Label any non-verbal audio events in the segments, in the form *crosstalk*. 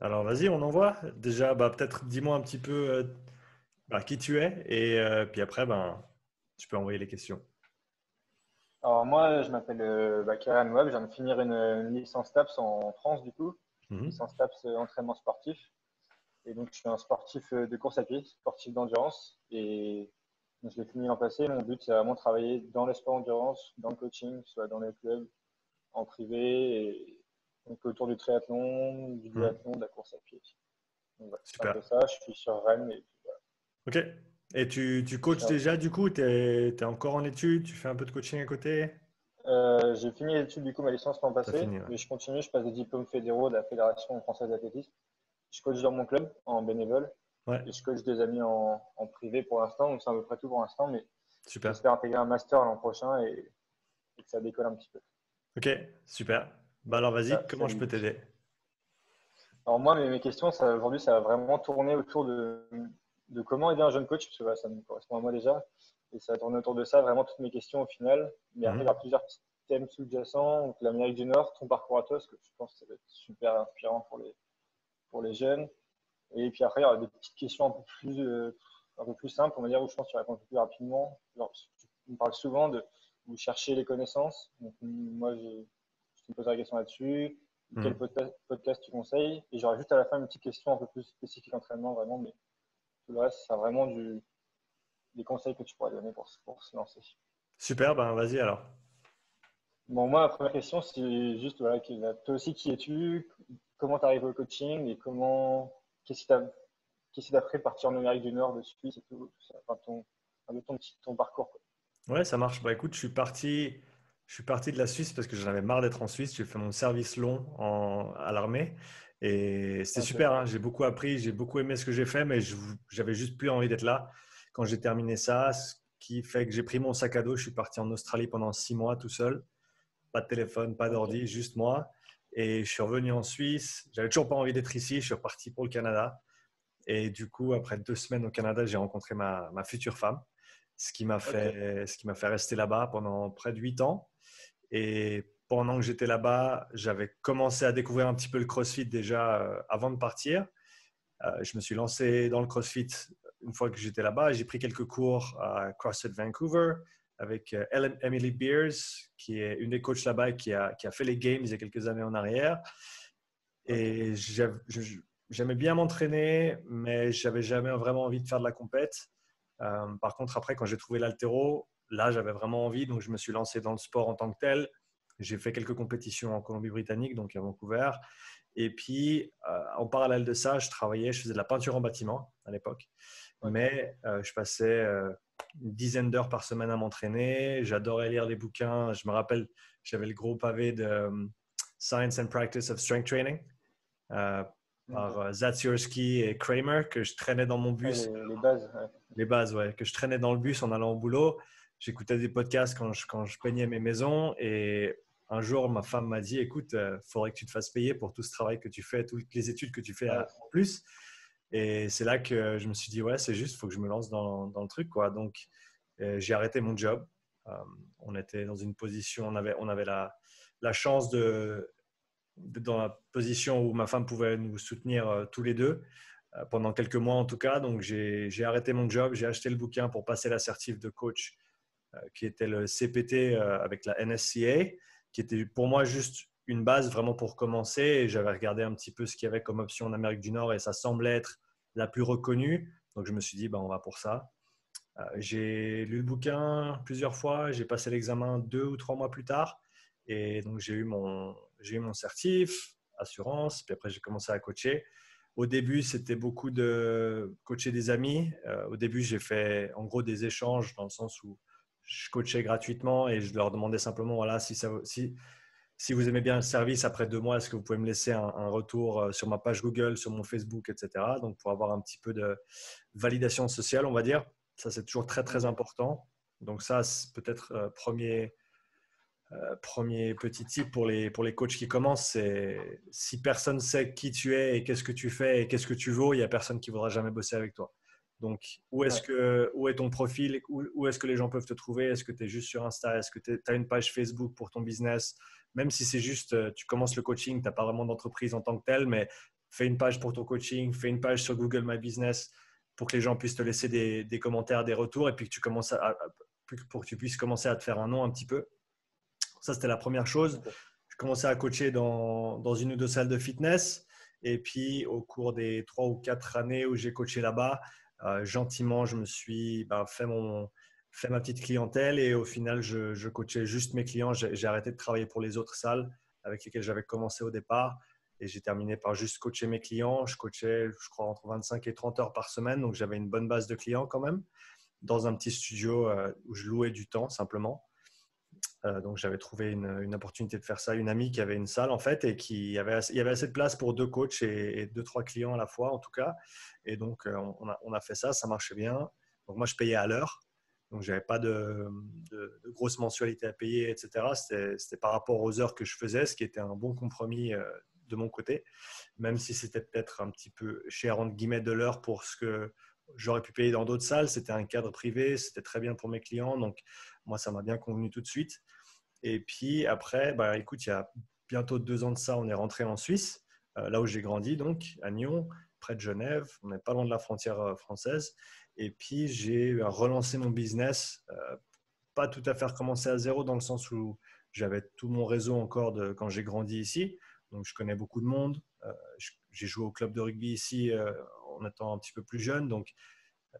Alors vas-y, on envoie. Déjà, bah, peut-être dis-moi un petit peu euh, bah, qui tu es et euh, puis après, ben, tu peux envoyer les questions. Alors moi, je m'appelle euh, bah, Webb, je viens de finir une, licence TAPS en France du coup, mhm. licence TAPS entraînement sportif. Et donc je suis un sportif de course à pied, sportif d'endurance. Et je l'ai fini l'an passé. Mon but, c'est vraiment travailler dans le sport endurance, dans le coaching, soit dans les clubs, en privé, et donc autour du triathlon, du hmm. duathlon, de la course à pied. Donc, voilà, Super. ça, je suis sur Rennes. Et Ok. Et tu, tu coaches déjà du coup? Tu es, es, encore en études? Tu fais un peu de coaching à côté? Euh, J'ai fini les études du coup, ma licence l'an passé. Mais je continue, je passe des diplômes fédéraux de la Fédération française d'athlétisme. Je coach dans mon club en bénévole. Et je coach des amis en, en privé pour l'instant. Donc c'est à peu près tout pour l'instant. Mais j'espère intégrer un master l'an prochain et, et que ça décolle un petit peu. Ok, super. Bah alors vas-y, comment je peux t'aider Alors moi, mes, questions aujourd'hui, ça va vraiment tourner autour de, de, comment aider un jeune coach, parce que ça me correspond à moi déjà. Et ça va tourner autour de ça, vraiment toutes mes questions au final. Mais après, il y a plusieurs thèmes sous-jacents. Donc l'Amérique du Nord, ton parcours à toi, parce que je pense que ça va être super inspirant pour les, pour les jeunes. Et puis après, il y aura des petites questions un peu plus, euh, un peu plus simples, on va dire, où je pense que tu réponds un peu plus rapidement. Alors, tu me parles souvent de vous chercher les connaissances. Donc, moi, je, tu me poses la question là-dessus. Quel hmm. podcast, tu conseilles? Et j'aurai juste à la fin une petite question un peu plus spécifique entraînement, vraiment. Mais tout le reste, c'est vraiment du, des conseils que tu pourrais donner pour, pour se lancer. Super, ben vas-y alors. Bon, moi, la première question, c'est juste, voilà, toi aussi, qui es-tu? Comment tu arrives au coaching et comment, qu'est-ce qui t'a fait partir en Amérique du Nord, de Suisse et tout, ça, enfin, ton, ton, ton, parcours quoi. Ouais, ça marche. Bah écoute, je suis parti je suis parti de la Suisse parce que j'en avais marre d'être en Suisse. J'ai fait mon service long à l'armée et c'était super. Hein. J'ai beaucoup appris, j'ai beaucoup aimé ce que j'ai fait, mais j'avais juste plus envie d'être là quand j'ai terminé ça. Ce qui fait que j'ai pris mon sac à dos. Je suis parti en Australie pendant six mois tout seul. Pas de téléphone, pas d'ordi, juste moi. Et je suis revenu en Suisse. J'avais toujours pas envie d'être ici. Je suis reparti pour le Canada. Et du coup, après deux semaines au Canada, j'ai rencontré ma, future femme, ce qui m'a fait, ce qui m'a fait rester là-bas pendant près de huit ans. Et pendant que j'étais là-bas, j'avais commencé à découvrir un petit peu le CrossFit déjà euh, avant de partir. Euh, je me suis lancé dans le CrossFit une fois que j'étais là-bas. J'ai pris quelques cours à CrossFit Vancouver avec euh, Emily Beers, qui est une des coachs là-bas qui a, qui a, fait les Games il y a quelques années en arrière. Et j'aimais bien m'entraîner, mais j'avais jamais vraiment envie de faire de la compète. par contre, après, quand j'ai trouvé l'altéro, là, j'avais vraiment envie, donc je me suis lancé dans le sport en tant que tel. J'ai fait quelques compétitions en Colombie-Britannique, donc à Vancouver. Et puis, euh, en parallèle de ça, je travaillais, je faisais de la peinture en bâtiment à l'époque. Mais euh, je passais euh, une dizaine d'heures par semaine à m'entraîner. J'adorais lire des bouquins. Je me rappelle, j'avais le gros pavé de Science and Practice of Strength Training par Zatsiorski et Kramer que je traînais dans mon bus. les, bases. Les bases, ouais. Que je traînais dans le bus en allant au boulot j'écoutais des podcasts quand je, quand je peignais mes maisons et un jour, ma femme m'a dit, écoute, il euh, faudrait que tu te fasses payer pour tout ce travail que tu fais, toutes les études que tu fais en plus. Et c'est là que je me suis dit, ouais, c'est juste, il faut que je me lance dans, dans le truc. Quoi. Donc, euh, j'ai arrêté mon job. Euh, on était dans une position, on avait, on avait la, la chance de, dans la position où ma femme pouvait nous soutenir tous les deux pendant quelques mois en tout cas. Donc, j'ai arrêté mon job, j'ai acheté le bouquin pour passer l'assertif de coach qui était le CPT euh, avec la NSCA, qui était pour moi juste une base vraiment pour commencer. Et j'avais regardé un petit peu ce qu'il y avait comme option en Amérique du Nord et ça semblait être la plus reconnue. Donc je me suis dit, bah, on va pour ça. Euh, j'ai lu le bouquin plusieurs fois, j'ai passé l'examen deux ou trois mois plus tard. Et donc j'ai eu mon, j'ai eu mon certif, assurance, puis après j'ai commencé à coacher. Au début, c'était beaucoup de coacher des amis. au début, j'ai fait en gros des échanges dans le sens où je coachais gratuitement et je leur demandais simplement voilà, si, si, vous aimez bien le service après deux mois, est-ce que vous pouvez me laisser un, retour euh, sur ma page Google, sur mon Facebook, etc. Donc, pour avoir un petit peu de validation sociale, on va dire. Ça, c'est toujours très, très important. Donc, ça, c'est peut-être euh, premier, euh, premier petit tip pour les, pour les coachs qui commencent. C'est si personne sait qui tu es et qu'est-ce que tu fais et qu'est-ce que tu vaux, il n'y a personne qui voudra jamais bosser avec toi. Donc, où est-ce que où est ton profil? Où, est-ce que les gens peuvent te trouver? Est-ce que tu es juste sur Insta? Est-ce que tu as une page Facebook pour ton business? Même si c'est juste, euh, tu commences le coaching, tu n'as pas vraiment d'entreprise en tant que tel, mais fais une page pour ton coaching, fais une page sur Google My Business pour que les gens puissent te laisser des, commentaires, des retours, et puis que tu commences à, pour que tu puisses commencer à te faire un nom un petit peu. Ça, c'était la première chose. Je commençais à coacher dans, dans, une ou deux salles de fitness. Et puis, au cours des trois ou quatre années où j'ai coaché là-bas, gentiment, je me suis ben, fait, mon, fait ma petite clientèle et au final, je, je coachais juste mes clients. J'ai arrêté de travailler pour les autres salles avec lesquelles j'avais commencé au départ. Et j'ai terminé par juste coacher mes clients. Je coachais, je crois, entre 25 et 30 heures par semaine. Donc, j'avais une bonne base de clients quand même dans un petit studio euh, où je louais du temps simplement. Euh, donc, j'avais trouvé une, opportunité de faire ça. Une amie qui avait une salle en fait et qui avait, il y avait assez de place pour deux coachs et, deux, trois clients à la fois en tout cas. Et donc, euh, on a, fait ça. Ça marchait bien. Donc, moi, je payais à l'heure. Donc, je n'avais pas de, de, de, grosses mensualités à payer, etc. C'était par rapport aux heures que je faisais, ce qui était un bon compromis de mon côté, même si c'était peut-être un petit peu cher, entre guillemets, de l'heure pour ce que j'aurais pu payer dans d'autres salles. C'était un cadre privé, c'était très bien pour mes clients. Donc, moi, ça m'a bien convenu tout de suite. Et puis après, bah, écoute, il y a bientôt deux ans de ça, on est rentré en Suisse, euh, là où j'ai grandi, donc à Nyon, près de Genève. On n'est pas loin de la frontière euh, française. Et puis, j'ai relancé mon business, euh, pas tout à fait recommencer à zéro, dans le sens où j'avais tout mon réseau encore de quand j'ai grandi ici. Donc, je connais beaucoup de monde. J'ai joué au club de rugby ici en étant un petit peu plus jeune. Donc,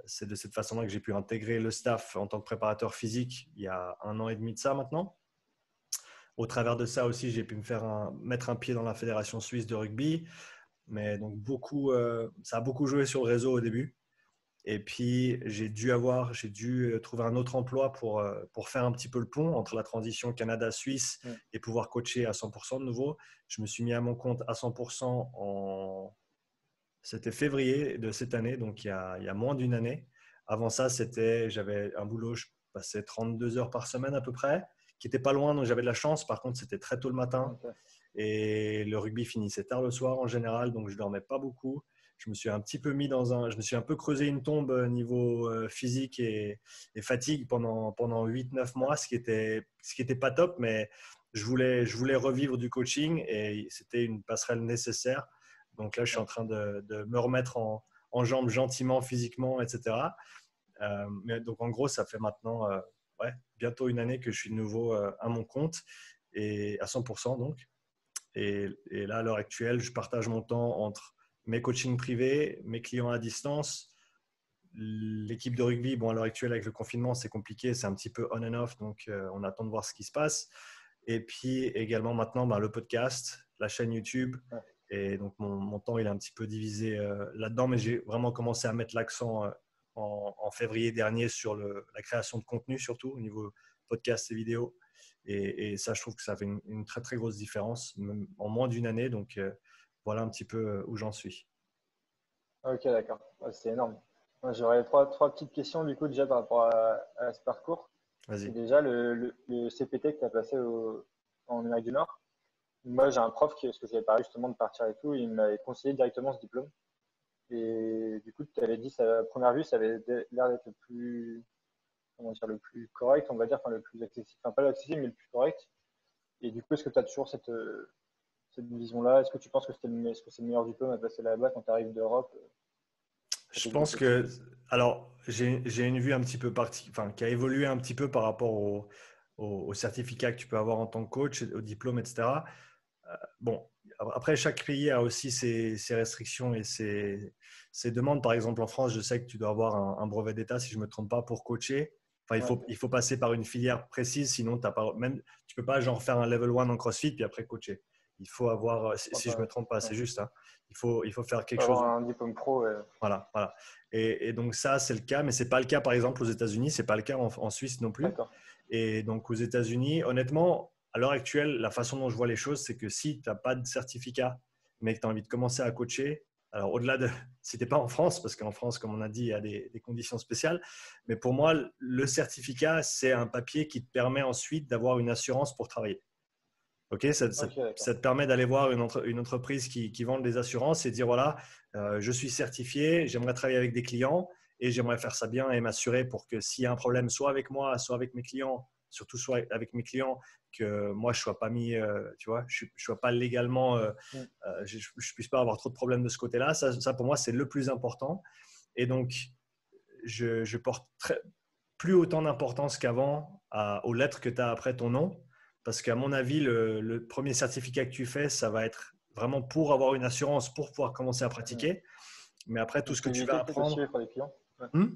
c'est de cette façon-là que j'ai pu intégrer le staff en tant que préparateur physique il y a un an et demi de ça maintenant. Au travers de ça aussi, j'ai pu me faire mettre un pied dans la fédération suisse de rugby. Mais donc beaucoup, ça a beaucoup joué sur le réseau au début. Et puis, j'ai dû avoir, j'ai dû euh, trouver un autre emploi pour, euh, pour faire un petit peu le pont entre la transition Canada-Suisse et pouvoir coacher à 100% de nouveau. Je me suis mis à mon compte à 100% en. C'était février de cette année, donc il y a, il y a moins d'une année. Avant ça, c'était, j'avais un boulot, je passais 32 heures par semaine à peu près, qui était pas loin, donc j'avais de la chance. Par contre, c'était très tôt le matin et le rugby finissait tard le soir en général, donc je dormais pas beaucoup je me suis un petit peu mis dans un, je me suis un peu creusé une tombe niveau euh, physique et, fatigue pendant pendant 8-9 mois, ce qui était ce qui était pas top, mais je voulais je voulais revivre du coaching et c'était une passerelle nécessaire. Donc là, je suis en train de, de me remettre en, en, jambes gentiment, physiquement, etc. Euh, mais donc en gros, ça fait maintenant euh, ouais, bientôt une année que je suis de nouveau à mon compte et à 100% donc. Et, et là, à l'heure actuelle, je partage mon temps entre mes coachings privés, mes clients à distance. L'équipe de rugby, bon, à l'heure actuelle, avec le confinement, c'est compliqué, c'est un petit peu on and off, donc euh, on attend de voir ce qui se passe. Et puis également maintenant, ben, le podcast, la chaîne YouTube. Et donc mon, temps, il est un petit peu divisé euh, là-dedans, mais j'ai vraiment commencé à mettre l'accent euh, en, février dernier sur la création de contenu, surtout au niveau podcast et vidéo. Et, ça, je trouve que ça fait une, très très grosse différence, en moins d'une année. Donc, voilà un petit peu euh, où j'en suis. Ok, d'accord. C'est énorme. J'aurais trois, trois petites questions du coup déjà par rapport à, ce parcours. Vas-y. Déjà, le, CPT que tu as passé en Amérique du Nord. Moi, j'ai un prof qui, parce que j'avais parlé justement de partir et tout, il m'avait conseillé directement ce diplôme. Et du coup, tu avais dit, ça, à première vue, ça avait l'air d'être le plus, comment dire, le plus correct, on va dire, enfin le plus accessible, enfin pas l'accessible, mais le plus correct. Et du coup, est-ce que tu as toujours cette, cette vision-là? Est-ce que tu penses que c'est le, -ce le meilleur diplôme à passer là-bas quand tu arrives d'Europe Je pense que, alors, j'ai une vue un petit peu partie, enfin, qui a évolué un petit peu par rapport au, au, certificat que tu peux avoir en tant que coach, au diplôme, etc. Euh, bon, après, chaque pays a aussi ses, ses restrictions et ses, ses, demandes. Par exemple, en France, je sais que tu dois avoir un, brevet d'État, si je ne me trompe pas, pour coacher. Enfin, il, faut, il faut passer par une filière précise, sinon as pas, même, tu ne peux pas genre, faire un level 1 en CrossFit puis après coacher. Il faut avoir, euh, si, je ne me trompe pas, c'est juste, hein, il, faut, il faut faire quelque chose. Avoir un diplôme pro. Voilà, voilà. Et, donc ça, c'est le cas, mais ce n'est pas le cas, par exemple, aux États-Unis, ce n'est pas le cas en, Suisse non plus. Et donc aux États-Unis, honnêtement, à l'heure actuelle, la façon dont je vois les choses, c'est que si tu n'as pas de certificat, mais que tu as envie de commencer à coacher, alors au-delà de, *laughs* si tu n'es pas en France, parce qu'en France, comme on a dit, il y a des, des conditions spéciales, mais pour moi, le certificat, c'est un papier qui te permet ensuite d'avoir une assurance pour travailler. Ok, ça, te permet d'aller voir une, une entreprise qui, qui, vend des assurances et dire voilà, euh, je suis certifié, j'aimerais travailler avec des clients et j'aimerais faire ça bien et m'assurer pour que s'il y a un problème, soit avec moi, soit avec mes clients, surtout soit avec mes clients, que moi je sois pas mis, euh, tu vois, je, ne sois pas légalement, euh, mm. je, ne puisse pas avoir trop de problèmes de ce côté-là. Ça, ça, pour moi, c'est le plus important. Et donc, je, porte plus autant d'importance qu'avant aux lettres que tu as après ton nom. Parce qu'à mon avis, le, premier certificat que tu fais, ça va être vraiment pour avoir une assurance, pour pouvoir commencer à pratiquer. Mais après, tout ce que tu vas apprendre. Hmm?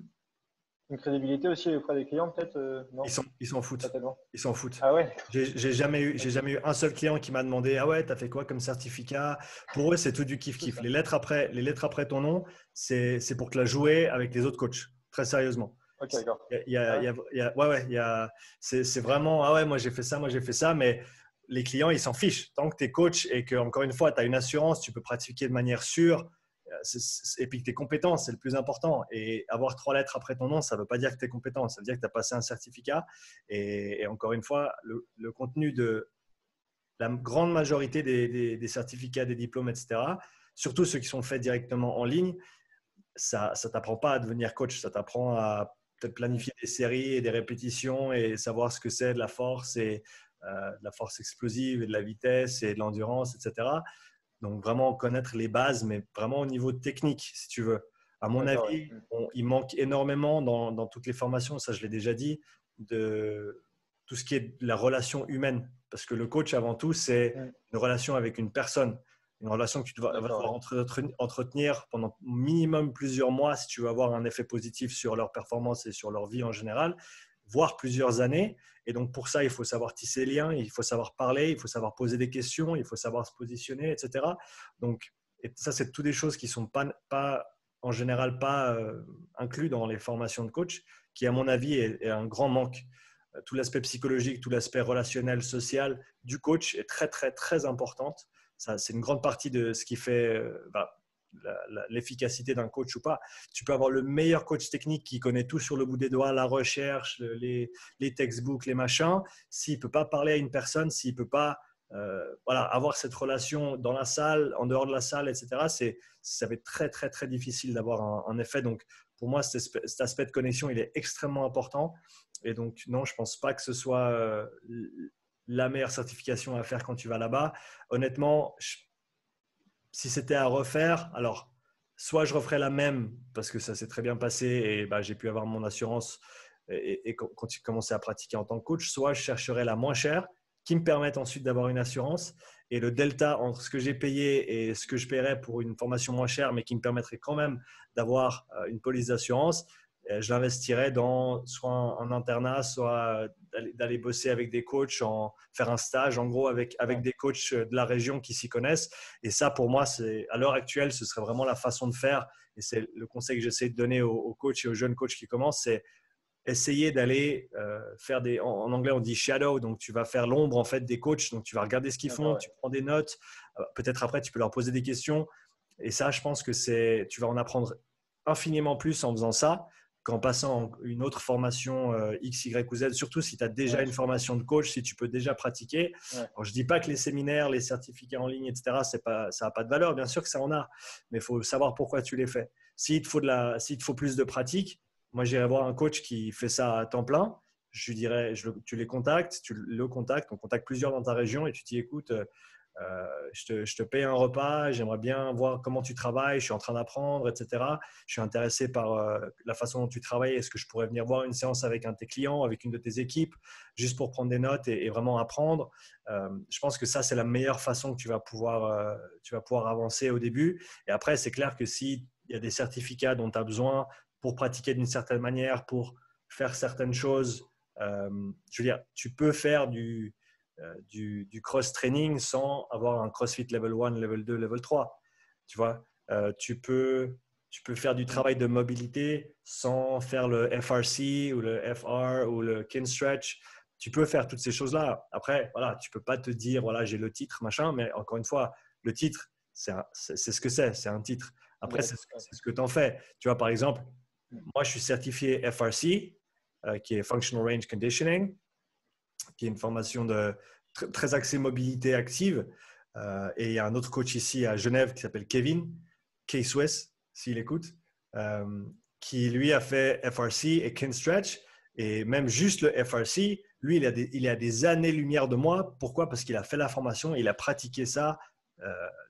Une crédibilité aussi auprès des clients, peut-être euh, Ils s'en foutent. Ils s'en foutent. Ah ouais J'ai jamais, eu, jamais eu un seul client qui m'a demandé Ah ouais, tu as fait quoi comme certificat? Pour eux, c'est tout du kiff-kiff. Les, lettres après, les lettres après ton nom, c'est pour te la jouer avec les autres coachs, très sérieusement. Ok, d'accord. Ouais, ouais, c'est vraiment Ah ouais, moi j'ai fait ça, moi j'ai fait ça, mais les clients, ils s'en fichent. Tant que tu es coach et que, encore une fois, tu as une assurance, tu peux pratiquer de manière sûre et puis que tes compétences, c'est le plus important. Et avoir trois lettres après ton nom, ça ne veut pas dire que tu es compétent, ça veut dire que tu as passé un certificat. Et, encore une fois, le, contenu de la grande majorité des, certificats, des diplômes, etc., surtout ceux qui sont faits directement en ligne, ça ne t'apprend pas à devenir coach, ça t'apprend à peut-être planifier des séries et des répétitions et savoir ce que c'est de la force et euh, de la force explosive et de la vitesse et de l'endurance, etc. Donc, vraiment connaître les bases, mais vraiment au niveau technique, si tu veux. À mon avis, il manque énormément dans, toutes les formations, ça je l'ai déjà dit, de tout ce qui est la relation humaine. Parce que le coach, avant tout, c'est une relation avec une personne. Une relation que tu dois, entretenir pendant minimum plusieurs mois si tu veux avoir un effet positif sur leur performance et sur leur vie en général voire plusieurs années. Et donc, pour ça, il faut savoir tisser les liens, il faut savoir parler, il faut savoir poser des questions, il faut savoir se positionner, etc. Donc, et ça, c'est toutes des choses qui sont pas, pas en général pas euh, inclus dans les formations de coach, qui, à mon avis, est, un grand manque. Euh, tout l'aspect psychologique, tout l'aspect relationnel, social du coach est très, très, très importante. Ça, c'est une grande partie de ce qui fait, euh, bah, l'efficacité d'un coach ou pas. Tu peux avoir le meilleur coach technique qui connaît tout sur le bout des doigts, la recherche, les, les textbooks, les machins. S'il peut pas parler à une personne, s'il peut pas euh, voilà, avoir cette relation dans la salle, en dehors de la salle, etc., c'est, ça va être très, très, très difficile d'avoir un, effet. Donc, pour moi, cet, aspect de connexion, il est extrêmement important. Et donc, non, je ne pense pas que ce soit euh, la meilleure certification à faire quand tu vas là-bas. Honnêtement, je si c'était à refaire, alors soit je referais la même parce que ça s'est très bien passé et bah, j'ai pu avoir mon assurance et, et, commencer à pratiquer en tant que coach, soit je chercherais la moins chère qui me permette ensuite d'avoir une assurance et le delta entre ce que j'ai payé et ce que je paierais pour une formation moins chère mais qui me permettrait quand même d'avoir euh, une police d'assurance, je l'investirais dans soit un internat, soit d'aller bosser avec des coachs, en faire un stage en gros avec, avec des coachs de la région qui s'y connaissent. Et ça, pour moi, c'est à l'heure actuelle, ce serait vraiment la façon de faire. Et c'est le conseil que j'essaie de donner aux, coachs et aux jeunes coachs qui commencent, c'est essayer d'aller euh, faire des. En, anglais, on dit shadow, donc tu vas faire l'ombre en fait des coachs. Donc tu vas regarder ce qu'ils font, tu prends des notes. Euh, peut-être après, tu peux leur poser des questions. Et ça, je pense que c'est, tu vas en apprendre infiniment plus en faisant ça qu'en passant une autre formation euh, X, Y ou Z, surtout si tu as déjà une formation de coach, si tu peux déjà pratiquer. je ne dis pas que les séminaires, les certificats en ligne, etc., pas, ça n'a pas de valeur. Bien sûr que ça en a, mais il faut savoir pourquoi tu les fais. S'il te, faut de la, s'il te faut plus de pratique, moi, j'irai voir un coach qui fait ça à temps plein. Je lui dirais, je, tu les contactes, tu le contactes, on contacte plusieurs dans ta région et tu dis, écoute, euh, je, te, paye un repas, j'aimerais bien voir comment tu travailles, je suis en train d'apprendre, etc. Je suis intéressé par euh, la façon dont tu travailles. Est-ce que je pourrais venir voir une séance avec un de tes clients, avec une de tes équipes, juste pour prendre des notes et, vraiment apprendre? Euh, Je pense que ça, c'est la meilleure façon que tu vas pouvoir, tu vas pouvoir avancer au début. Et après, c'est clair que s'il y a des certificats dont tu as besoin pour pratiquer d'une certaine manière, pour faire certaines choses, je veux dire, tu peux faire du euh, du, cross-training sans avoir un CrossFit level 1, level 2, level 3. Tu vois, euh, tu, peux, tu peux faire du travail de mobilité sans faire le FRC ou le FR ou le kin stretch. Tu peux faire toutes ces choses-là. Après, voilà, tu peux pas te dire, voilà, j'ai le titre, machin, mais encore une fois, le titre, c'est ce que c'est, c'est un titre. Après, c'est ce que tu en fais. Tu vois, par exemple, moi, je suis certifié FRC, euh, qui est Functional Range Conditioning qui est une formation de, très axée mobilité active. Euh, et il y a un autre coach ici à Genève qui s'appelle Kevin, K-Swiss, s'il écoute, euh, qui lui a fait FRC et Kin Stretch. Et même juste le FRC, Lui, il, a des, il à des années-lumière de moi. Pourquoi? Parce qu'il a fait la formation, il a pratiqué ça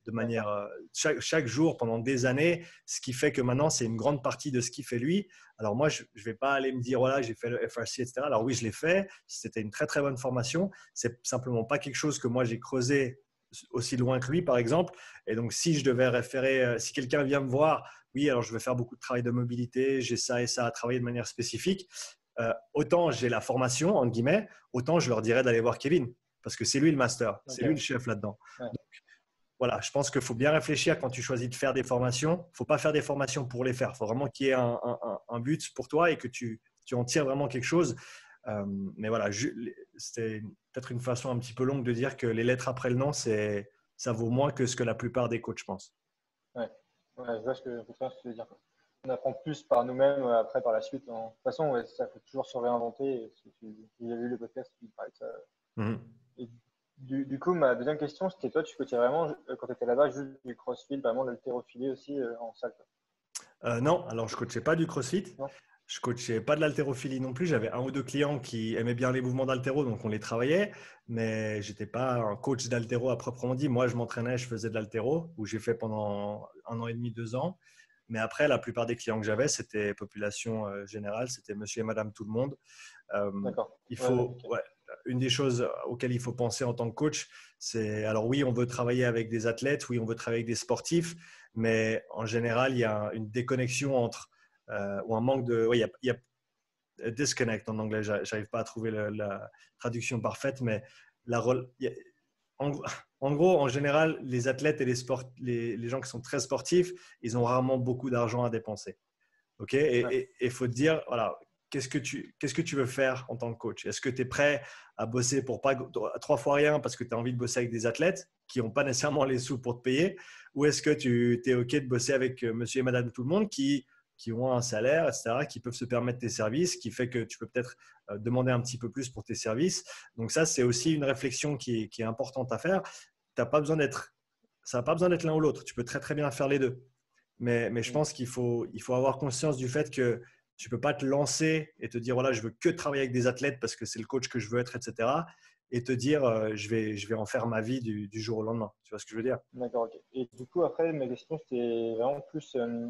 de manière euh, chaque, chaque, jour pendant des années, ce qui fait que maintenant, c'est une grande partie de ce qu'il fait lui. Alors moi, je ne vais pas aller me dire, voilà, j'ai fait le FRC, etc. Alors oui, je l'ai fait. C'était une très, très bonne formation. C'est simplement pas quelque chose que moi, j'ai creusé aussi loin que lui, par exemple. Et donc, si je devais référer, euh, si quelqu'un vient me voir, oui, alors je vais faire beaucoup de travail de mobilité, j'ai ça et ça à travailler de manière spécifique. Euh, autant j'ai la formation, en guillemets, autant je leur dirais d'aller voir Kevin, parce que c'est lui le master, c'est lui le chef là-dedans. Voilà, je pense qu'il faut bien réfléchir quand tu choisis de faire des formations. Il ne faut pas faire des formations pour les faire. Il faut vraiment qu'il y ait un, un, but pour toi et que tu, tu en tires vraiment quelque chose. Euh, mais voilà, c'était peut-être une façon un petit peu longue de dire que les lettres après le nom, ça vaut moins que ce que la plupart des coachs pensent. Ouais, je vois ce que, tu veux dire. On apprend plus par nous-mêmes euh, après par la suite. De toute façon, ouais, ça faut toujours se réinventer. J'ai vu le podcast qui parlait de ça. Mhm. Du, coup, ma deuxième question, c'était toi, tu coachais vraiment, euh, quand tu étais là-bas, juste du crossfit, vraiment de l'haltérophilie aussi en salle Non, alors je ne coachais pas du crossfit. Je coachais pas de l'haltérophilie non plus. J'avais un ou deux clients qui aimaient bien les mouvements d'haltéro, donc on les travaillait. Mais j'étais pas un coach d'haltéro à proprement dit. Moi, je m'entraînais, je faisais de l'haltéro, où j'ai fait pendant un an et demi, deux ans. Mais après, la plupart des clients que j'avais, c'était population euh, générale, c'était monsieur et madame tout le monde. Euh, il faut, une des choses auxquelles il faut penser en tant que coach, c'est alors oui, on veut travailler avec des athlètes, oui, on veut travailler avec des sportifs, mais en général, il y a une déconnexion entre euh, ou un manque de. il y, a, disconnect en anglais, j'arrive pas à trouver la traduction parfaite, mais la, en, en, gros, en général, les athlètes et les, sport, les, les, gens qui sont très sportifs, ils ont rarement beaucoup d'argent à dépenser. ok? Et il faut te dire, voilà, qu'est-ce que, tu, qu'est-ce que tu veux faire en tant que coach? Est-ce que tu es prêt à bosser pour pas trois fois rien parce que tu as envie de bosser avec des athlètes qui n'ont pas nécessairement les sous pour te payer? Ou est-ce que tu es OK de bosser avec euh, monsieur et madame tout le monde qui qui ont un salaire, etc., qui peuvent se permettre tes services, qui fait que tu peux peut-être euh, demander un petit peu plus pour tes services? Donc ça, c'est aussi une réflexion qui est, importante à faire. T'as pas besoin d'être, ça n'a pas besoin d'être l'un ou l'autre. Tu peux très très bien faire les deux. Mais, mais je pense qu'il faut, il faut avoir conscience du fait que tu peux pas te lancer et te dire voilà, je veux que travailler avec des athlètes parce que c'est le coach que je veux être, etc. Et te dire euh, je, vais, je vais en faire ma vie du, jour au lendemain. Tu vois ce que je veux dire? D'accord, ok. Et du coup, après, ma question, c'était vraiment plus euh,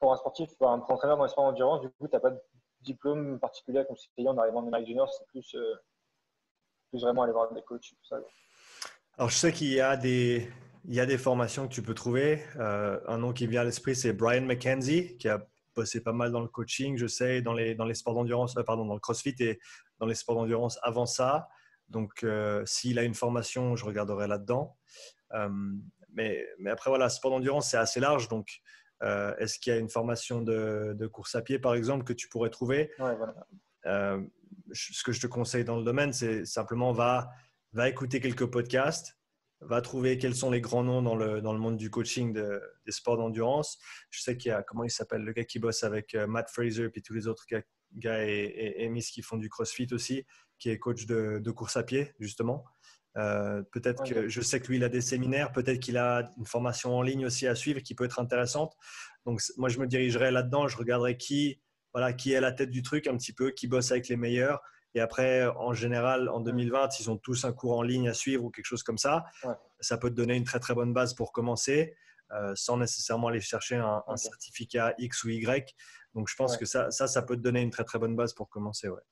pour un sportif, pour un entraîneur dans les sports d'endurance, du coup, tu n'as pas de diplôme particulier comme conseiller en arrivant de Mike Junior, c'est plus, euh, plus vraiment aller voir des coachs tout ça. Alors, je sais qu'il y a des, il y a des formations que tu peux trouver. Euh, un nom qui vient à l'esprit, c'est Brian McKenzie, qui a bossé pas mal dans le coaching, je sais, dans les, dans les sports d'endurance, euh, pardon, dans le crossfit et dans les sports d'endurance avant ça. Donc, s'il a une formation, je regarderai là-dedans. mais, mais après, voilà, sport d'endurance, c'est assez large. Donc, euh, est-ce qu'il y a une formation de, course à pied, par exemple, que tu pourrais trouver? Euh, Ce que je te conseille dans le domaine, c'est simplement va, va écouter quelques podcasts, va trouver quels sont les grands noms dans le, dans le monde du coaching des sports d'endurance. Je sais qu'il y a, comment il s'appelle, le gars qui bosse avec euh, Matt Fraser, puis tous les autres gars, et, et, Miss qui font du CrossFit aussi, qui est coach de, de course à pied, justement. Euh, peut-être que je sais que lui, il a des séminaires, peut-être qu'il a une formation en ligne aussi à suivre qui peut être intéressante. Donc, moi, je me dirigerai là-dedans, je regarderai qui, voilà, qui est à la tête du truc un petit peu, qui bosse avec les meilleurs. Et après, en général, en 2020, ils ont tous un cours en ligne à suivre ou quelque chose comme ça. Ça peut te donner une très très bonne base pour commencer, euh, sans nécessairement aller chercher un, certificat X ou Y. Donc, je pense que ça, ça, ça peut te donner une très très bonne base pour commencer. Ouais.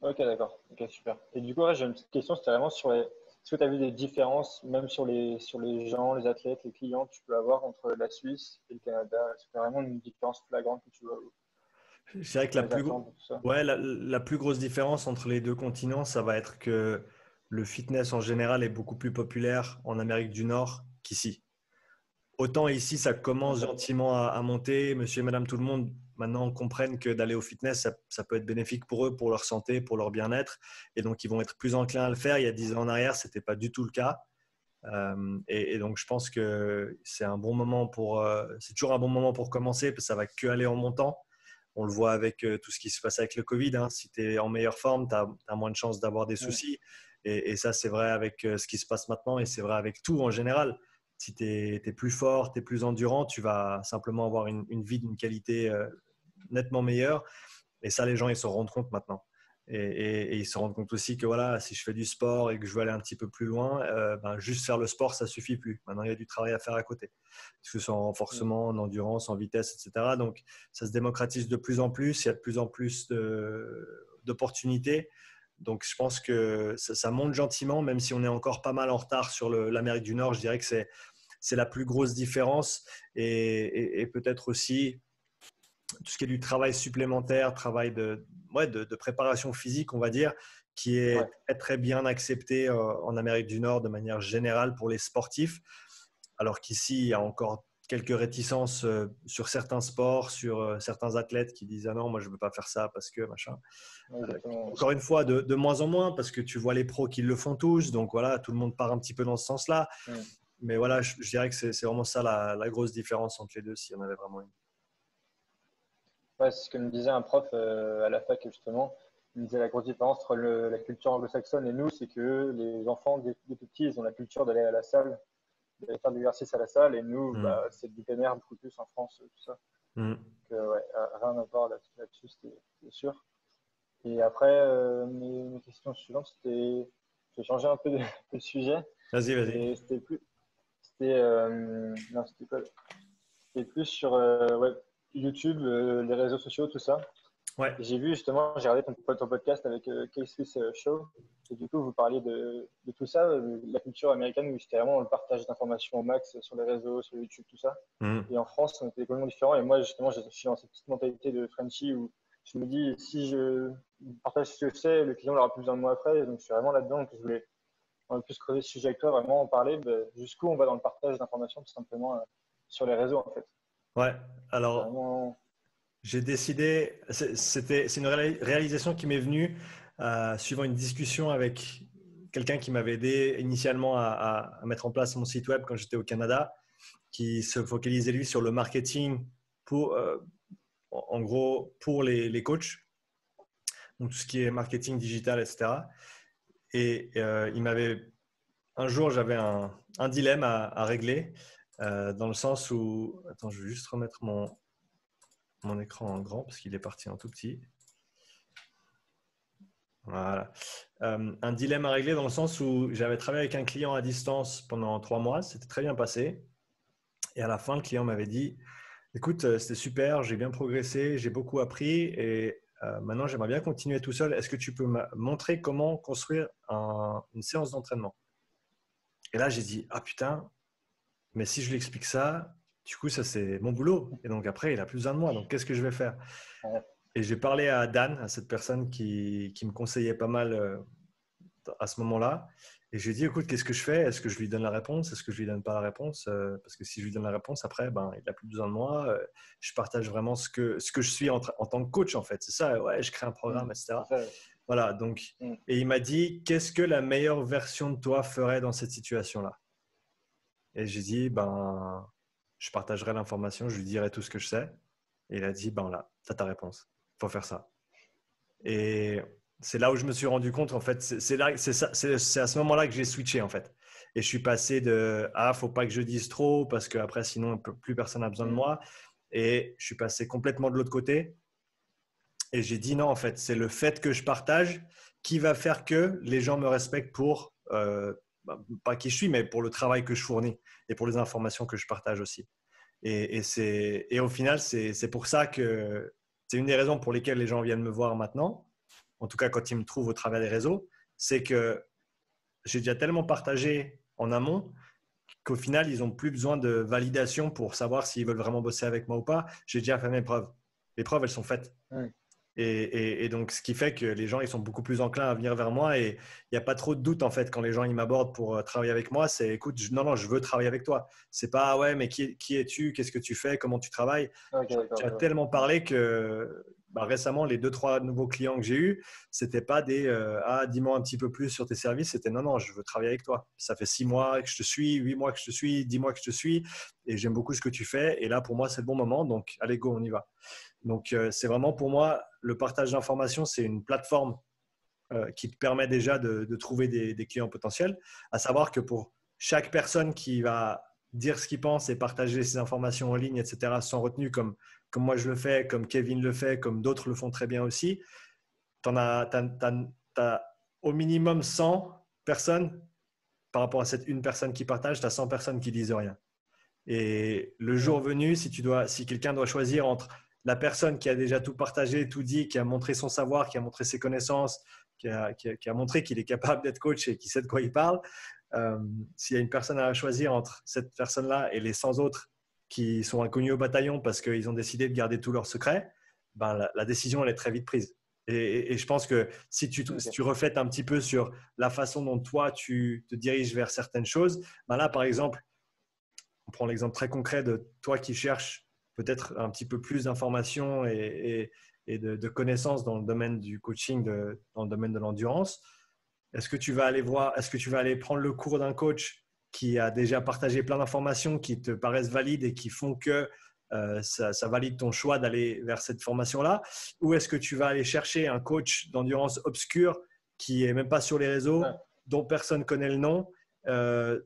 Ok, d'accord. Ok, super. Et du coup, j'ai une petite question, c'était vraiment sur les. Est-ce que tu as vu des différences, même sur les, sur les gens, les athlètes, les clients que tu peux avoir entre la Suisse et le Canada? Est-ce qu'il y a vraiment une différence flagrante que tu vois Je dirais que la plus, ouais, la, la, plus grosse différence entre les deux continents, ça va être que le fitness en général est beaucoup plus populaire en Amérique du Nord qu'ici. Autant ici, ça commence gentiment à, à monter. Monsieur et madame tout le monde maintenant comprennent que d'aller au fitness, ça, peut être bénéfique pour eux, pour leur santé, pour leur bien-être. Et donc, ils vont être plus enclins à le faire. Il y a 10 ans en arrière, ce n'était pas du tout le cas. Euh, et, donc, je pense que c'est un bon moment pour. Euh, c'est toujours un bon moment pour commencer, parce que ça va que aller en montant. On le voit avec euh, tout ce qui se passe avec le Covid. Hein. Si tu es en meilleure forme, tu as, moins de chances d'avoir des soucis. Et, et, ça, c'est vrai avec ce qui se passe maintenant et c'est vrai avec tout en général si tu es, plus fort, tu es plus endurant, tu vas simplement avoir une, vie d'une qualité nettement meilleur. Et ça, les gens, ils se rendent compte maintenant. Et, ils se rendent compte aussi que voilà, si je fais du sport et que je veux aller un petit peu plus loin, euh, ben, juste faire le sport, ça suffit plus. Maintenant, il y a du travail à faire à côté, que ce soit en renforcement, en endurance, en vitesse, etc. Donc, ça se démocratise de plus en plus. Il y a de plus en plus d'opportunités. Donc, je pense que ça, monte gentiment, même si on est encore pas mal en retard sur l'Amérique du Nord. Je dirais que c'est la plus grosse différence. Et, peut-être aussi tout ce qui est du travail supplémentaire, travail de, ouais, de, préparation physique, on va dire, qui est très, très bien accepté euh, en Amérique du Nord de manière générale pour les sportifs. Alors qu'ici, il y a encore quelques réticences euh, sur certains sports, sur euh, certains athlètes qui disent ah non moi je veux pas faire ça parce que machin. Encore une fois de, de, moins en moins parce que tu vois les pros qui le font tous donc voilà tout le monde part un petit peu dans ce sens-là. Mais voilà je, dirais que c'est vraiment ça la, la, grosse différence entre les deux s'il y en avait vraiment une. Ouais, c'est ce que me disait un prof euh, à la fac justement. Il me disait la grosse différence entre la culture anglo-saxonne et nous, c'est que les enfants des, des petits, ils ont la culture d'aller à la salle d'aller faire de l'exercice à la salle. Et nous, mm. bah, c'est du plein beaucoup plus en France, tout ça. Mm. Donc, euh, ouais, rien à voir là-dessus, c'est sûr. Et après, euh, mes, questions suivantes, c'était. Je vais changer un peu de, *laughs* sujet. Vas-y, vas-y. C'était plus. C'était. Euh, non, c'était quoi C'était plus sur ouais, YouTube, les réseaux sociaux, tout ça. Ouais. J'ai vu justement, j'ai regardé ton, ton, podcast avec euh, K-Swiss Show. Et du coup, vous parliez de, de tout ça, de la culture américaine, où c'était vraiment le partage d'informations au max sur les réseaux, sur YouTube, tout ça. Mm. Et en France, on était complètement différents. Et moi, justement, je suis dans cette petite mentalité de Frenchy où je me dis, si je partage ce que je sais, le client n'aura plus besoin de moi après. Donc, je suis vraiment là-dedans. je voulais peu plus creuser ce sujet avec toi, vraiment en parler. Ben, jusqu'où on va dans le partage d'informations, tout simplement, euh, sur les réseaux, en fait. Ouais, alors. J'ai décidé, c'était, c'est une réalisation qui m'est venue euh, suivant une discussion avec quelqu'un qui m'avait aidé initialement à, mettre en place mon site web quand j'étais au Canada, qui se focalisait lui sur le marketing pour, euh, en gros, pour les, les, coachs, donc tout ce qui est marketing digital, etc. Et euh, il m'avait, un jour, j'avais un, un dilemme à, à régler dans le sens où, attends, je vais juste remettre mon, mon écran en grand parce qu'il est parti en tout petit. Voilà. Euh, un dilemme à régler dans le sens où j'avais travaillé avec un client à distance pendant trois mois, c'était très bien passé. Et à la fin, le client m'avait dit Écoute, euh, c'était super, j'ai bien progressé, j'ai beaucoup appris et euh, maintenant j'aimerais bien continuer tout seul. Est-ce que tu peux me montrer comment construire une séance d'entraînement? Et là, j'ai dit Ah putain, mais si je lui explique ça, du coup, ça, c'est mon boulot. Et donc, après, il a plus besoin de moi. Donc, qu'est-ce que je vais faire? Et j'ai parlé à Dan, à cette personne qui, qui me conseillait pas mal euh, à ce moment-là. Et je lui ai dit, écoute, qu'est-ce que je fais? Est-ce que je lui donne la réponse? Est-ce que je lui donne pas la réponse? Euh, Parce que si je lui donne la réponse, après, ben, il n'a plus besoin de moi. Euh, je partage vraiment ce que, ce que je suis en, en tant que coach, en fait. C'est ça, ouais, je crée un programme, mmh. etc. Voilà, donc, mmh. et il m'a dit, qu'est-ce que la meilleure version de toi ferait dans cette situation-là? Et j'ai dit, ben, je partagerai l'information, je lui dirai tout ce que je sais. Et il a dit, ben là, tu as ta réponse, il faut faire ça. Et c'est là où je me suis rendu compte, en fait, c'est à ce moment-là que j'ai switché, en fait. Et je suis passé de, ah, faut pas que je dise trop, parce qu'après, sinon, plus personne n'a besoin de moi. Et je suis passé complètement de l'autre côté. Et j'ai dit, non, en fait, c'est le fait que je partage qui va faire que les gens me respectent pour euh, pas qui je suis, mais pour le travail que je fournis et pour les informations que je partage aussi. Et, et, et au final, c'est pour ça que c'est une des raisons pour lesquelles les gens viennent me voir maintenant, en tout cas quand ils me trouvent au travers des réseaux, c'est que j'ai déjà tellement partagé en amont qu'au final, ils n'ont plus besoin de validation pour savoir s'ils veulent vraiment bosser avec moi ou pas. J'ai déjà fait mes preuves. Les preuves, elles sont faites. Et, donc, ce qui fait que les gens, ils sont beaucoup plus enclins à venir vers moi et il n'y a pas trop de doute en fait quand les gens ils m'abordent pour euh, travailler avec moi. C'est écoute, non, non, je veux travailler avec toi. C'est pas ah ouais, mais qui, qui es-tu? Qu'est-ce que tu fais? Comment tu travailles? Tu as tellement parlé que bah, récemment, les deux, trois nouveaux clients que j'ai eus, c'était pas des euh, ah, dis-moi un petit peu plus sur tes services. C'était non, non, je veux travailler avec toi. Ça fait six mois que je te suis, huit mois que je te suis, dix mois que je te suis et j'aime beaucoup ce que tu fais. Et là, pour moi, c'est le bon moment. Donc, allez, go, on y va. Donc, euh, c'est vraiment pour moi, le partage d'informations, c'est une plateforme euh, qui te permet déjà de, trouver des, clients potentiels. À savoir que pour chaque personne qui va dire ce qu'il pense et partager ses informations en ligne, etc., sans retenue, comme, comme moi je le fais, comme Kevin le fait, comme d'autres le font très bien aussi, as, as, au minimum 100 personnes par rapport à cette une personne qui partage, tu as 100 personnes qui disent rien. Et le jour venu, si, tu si quelqu'un doit choisir entre la personne qui a déjà tout partagé, tout dit, qui a montré son savoir, qui a montré ses connaissances, qui a, qui a, montré qu'il est capable d'être coach et qui sait de quoi il parle, euh, s'il y a une personne à choisir entre cette personne-là et les 100 autres qui sont inconnus au bataillon parce qu'ils ont décidé de garder tous leurs secrets, ben, la, décision elle est très vite prise. Et, je pense que si tu, si tu reflètes un petit peu sur la façon dont toi tu te diriges vers certaines choses, ben là par exemple, on prend l'exemple très concret de toi qui cherches peut-être un petit peu plus d'informations et, de, connaissances dans le domaine du coaching, dans le domaine de l'endurance. Est-ce que tu vas aller voir, est-ce que tu vas aller prendre le cours d'un coach qui a déjà partagé plein d'informations qui te paraissent valides et qui font que euh, ça, valide ton choix d'aller vers cette formation-là? Ou est-ce que tu vas aller chercher un coach d'endurance obscur qui est même pas sur les réseaux, dont personne connaît le nom euh,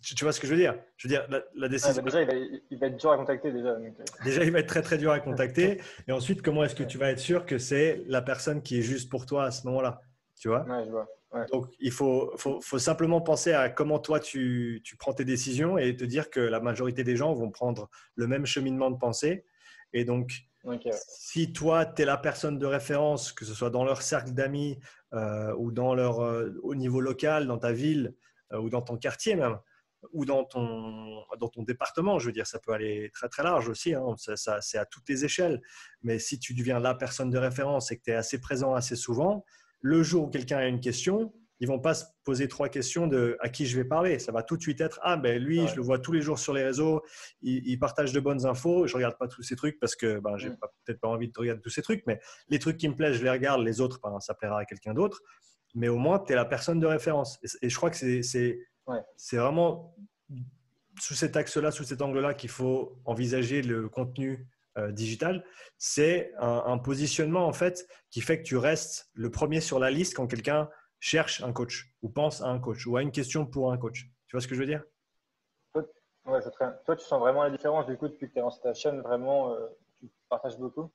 tu, vois ce que je veux dire? Je veux dire, la, décision. déjà, il va, être dur à contacter. Déjà. Euh. déjà, il va être très, très dur à contacter. *laughs* Et ensuite, comment est-ce que tu vas être sûr que c'est la personne qui est juste pour toi à ce moment-là? Tu vois, je vois. Donc, il faut, faut, faut, simplement penser à comment toi tu, tu, prends tes décisions et te dire que la majorité des gens vont prendre le même cheminement de pensée. Et donc, si toi, tu es la personne de référence, que ce soit dans leur cercle d'amis euh, ou dans leur, euh, au niveau local, dans ta ville ou dans ton quartier même, ou dans ton, dans ton département. Je veux dire, ça peut aller très très large aussi, hein. ça, c'est à toutes les échelles. Mais si tu deviens la personne de référence et que tu es assez présent assez souvent, le jour où quelqu'un a une question, ils vont pas se poser trois questions de à qui je vais parler. Ça va tout de suite être ah ben lui, je le vois tous les jours sur les réseaux, il, partage de bonnes infos. Je regarde pas tous ces trucs parce que ben j'ai mm. peut-être pas envie de regarder tous ces trucs, mais les trucs qui me plaisent, je les regarde. Les autres, ben, ça plaira à quelqu'un d'autre. Mais au moins, tu es la personne de référence. Et, je crois que c'est c'est vraiment sous cet axe-là, sous cet angle-là qu'il faut envisager le contenu euh, digital. C'est un, positionnement en fait qui fait que tu restes le premier sur la liste quand quelqu'un cherche un coach ou pense à un coach ou a une question pour un coach. Tu vois ce que je veux dire? Ouais, Toi, tu sens vraiment la différence du coup depuis que tu es dans ta chaîne, vraiment, euh, tu partages beaucoup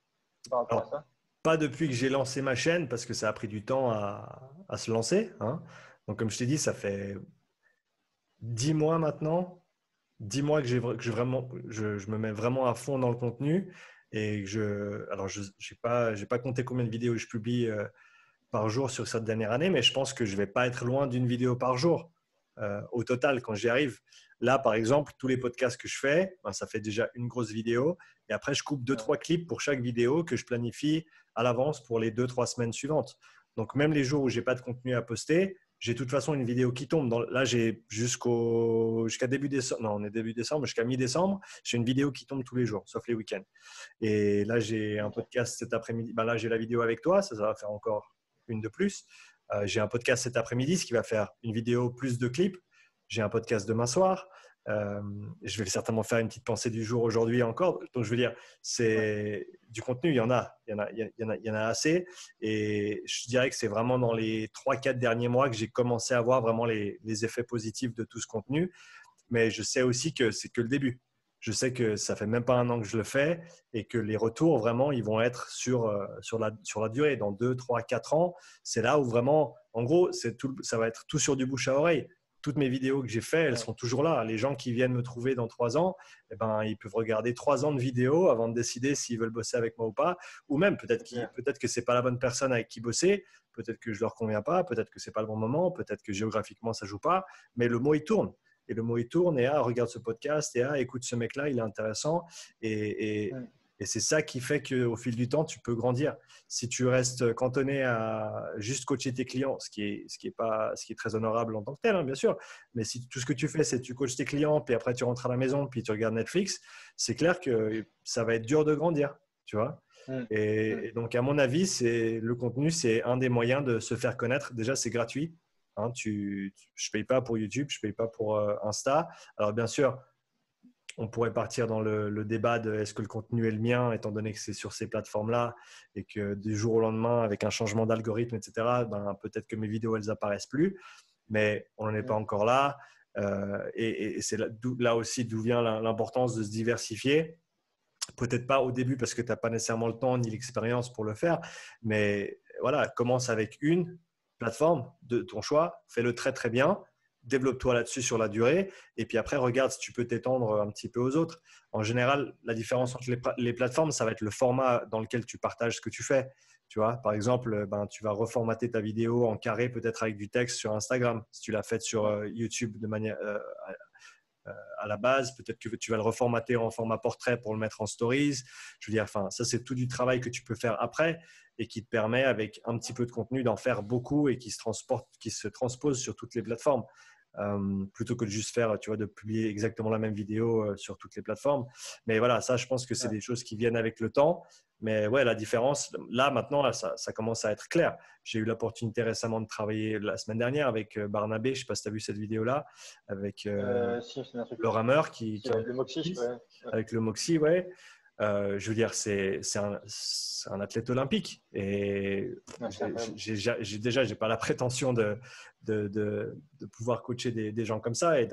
par rapport à ça? Pas depuis que j'ai lancé ma chaîne parce que ça a pris du temps à, se lancer. Hein. Donc, comme je t'ai dit, ça fait dix mois maintenant, dix mois que, je, vraiment, je, me mets vraiment à fond dans le contenu. Et je, alors, je n'ai pas, pas compté combien de vidéos je publie euh, par jour sur cette dernière année, mais je pense que je ne vais pas être loin d'une vidéo par jour euh, au total quand j'y arrive. Là, par exemple, tous les podcasts que je fais, ben, ça fait déjà une grosse vidéo. Et après, je coupe deux, trois clips pour chaque vidéo que je planifie à l'avance pour les deux, trois semaines suivantes. Donc, même les jours où je n'ai pas de contenu à poster, j'ai de toute façon une vidéo qui tombe. là, j'ai jusqu'au jusqu'à début décembre. Non, on est décembre, jusqu'à mi-décembre, j'ai une vidéo qui tombe tous les jours, sauf les week-ends. Et là, j'ai un podcast cet après-midi. Ben là, j'ai la vidéo avec toi, ça, va faire encore une de plus. Euh, j'ai un podcast cet après-midi, ce qui va faire une vidéo plus de clips. J'ai un podcast demain soir. Euh, je vais certainement faire une petite pensée du jour aujourd'hui encore. Donc, je veux dire, c'est du contenu, il y en a, il y en a, il y en a, il y en a assez. Et je dirais que c'est vraiment dans les 3-4 derniers mois que j'ai commencé à voir vraiment les, les, effets positifs de tout ce contenu. Mais je sais aussi que c'est que le début. Je sais que ça fait même pas un an que je le fais et que les retours, vraiment, ils vont être sur, euh, sur, la, sur la durée. Dans 2, 3, 4 ans, c'est là où vraiment, en gros, tout, ça va être tout sur du bouche à oreille toutes mes vidéos que j'ai faites, elles sont toujours là. Les gens qui viennent me trouver dans trois ans, eh ben, ils peuvent regarder trois ans de vidéos avant de décider s'ils veulent bosser avec moi ou pas. Ou même, peut-être peut que ce n'est pas la bonne personne avec qui bosser, peut-être que je ne leur conviens pas, peut-être que ce n'est pas le bon moment, peut-être que géographiquement, ça ne joue pas. Mais le mot, il tourne. Et le mot, il tourne. Et ah, regarde ce podcast. Et ah, écoute ce mec-là, il est intéressant. Et, et c'est ça qui fait qu'au fil du temps, tu peux grandir. Si tu restes cantonné à juste coacher tes clients, ce qui est, ce qui est, pas, ce qui est très honorable en tant que tel, hein, bien sûr, mais si tout ce que tu fais, c'est tu coaches tes clients, puis après tu rentres à la maison, puis tu regardes Netflix, c'est clair que ça va être dur de grandir, tu vois. Mm. Et, donc, à mon avis, c'est le contenu, c'est un des moyens de se faire connaître. Déjà, c'est gratuit. Hein, tu, je ne paye pas pour YouTube, je ne paye pas pour euh, Insta. Alors, bien sûr, on pourrait partir dans le, débat de est-ce que le contenu est le mien, étant donné que c'est sur ces plateformes-là et que du jour au lendemain, avec un changement d'algorithme, etc., ben, peut-être que mes vidéos, elles apparaissent plus. Mais on n'en est pas encore là. Euh, et, c'est là, aussi d'où vient l'importance de se diversifier. Peut-être pas au début parce que tu n'as pas nécessairement le temps ni l'expérience pour le faire, mais voilà, commence avec une plateforme de ton choix, fais-le très très bien, développe-toi là-dessus sur la durée, et puis après, regarde si tu peux t'étendre un petit peu aux autres. En général, la différence entre les, plateformes, ça va être le format dans lequel tu partages ce que tu fais. Tu vois, par exemple, ben, tu vas reformater ta vidéo en carré, peut-être avec du texte sur Instagram. Si tu l'as faite sur euh, YouTube de manière euh, euh, à la base, peut-être que tu vas le reformater en format portrait pour le mettre en stories. Je veux dire, enfin, ça c'est tout du travail que tu peux faire après et qui te permet avec un petit peu de contenu d'en faire beaucoup et qui se transporte, qui se transpose sur toutes les plateformes. Euh, plutôt que de juste faire, tu vois, de publier exactement la même vidéo euh, sur toutes les plateformes. Mais voilà, ça, je pense que c'est des choses qui viennent avec le temps. Mais ouais, la différence, là, maintenant, ça, commence à être clair. J'ai eu l'opportunité récemment de travailler la semaine dernière avec euh, Barnabé. Je ne sais pas si tu as vu cette vidéo-là, avec le rameur qui. le Moxie, Avec le Moxie, ouais. Euh, je veux dire, c'est un, un, athlète olympique. Et j'ai déjà, j'ai pas la prétention de, de, pouvoir coacher des, gens comme ça. Et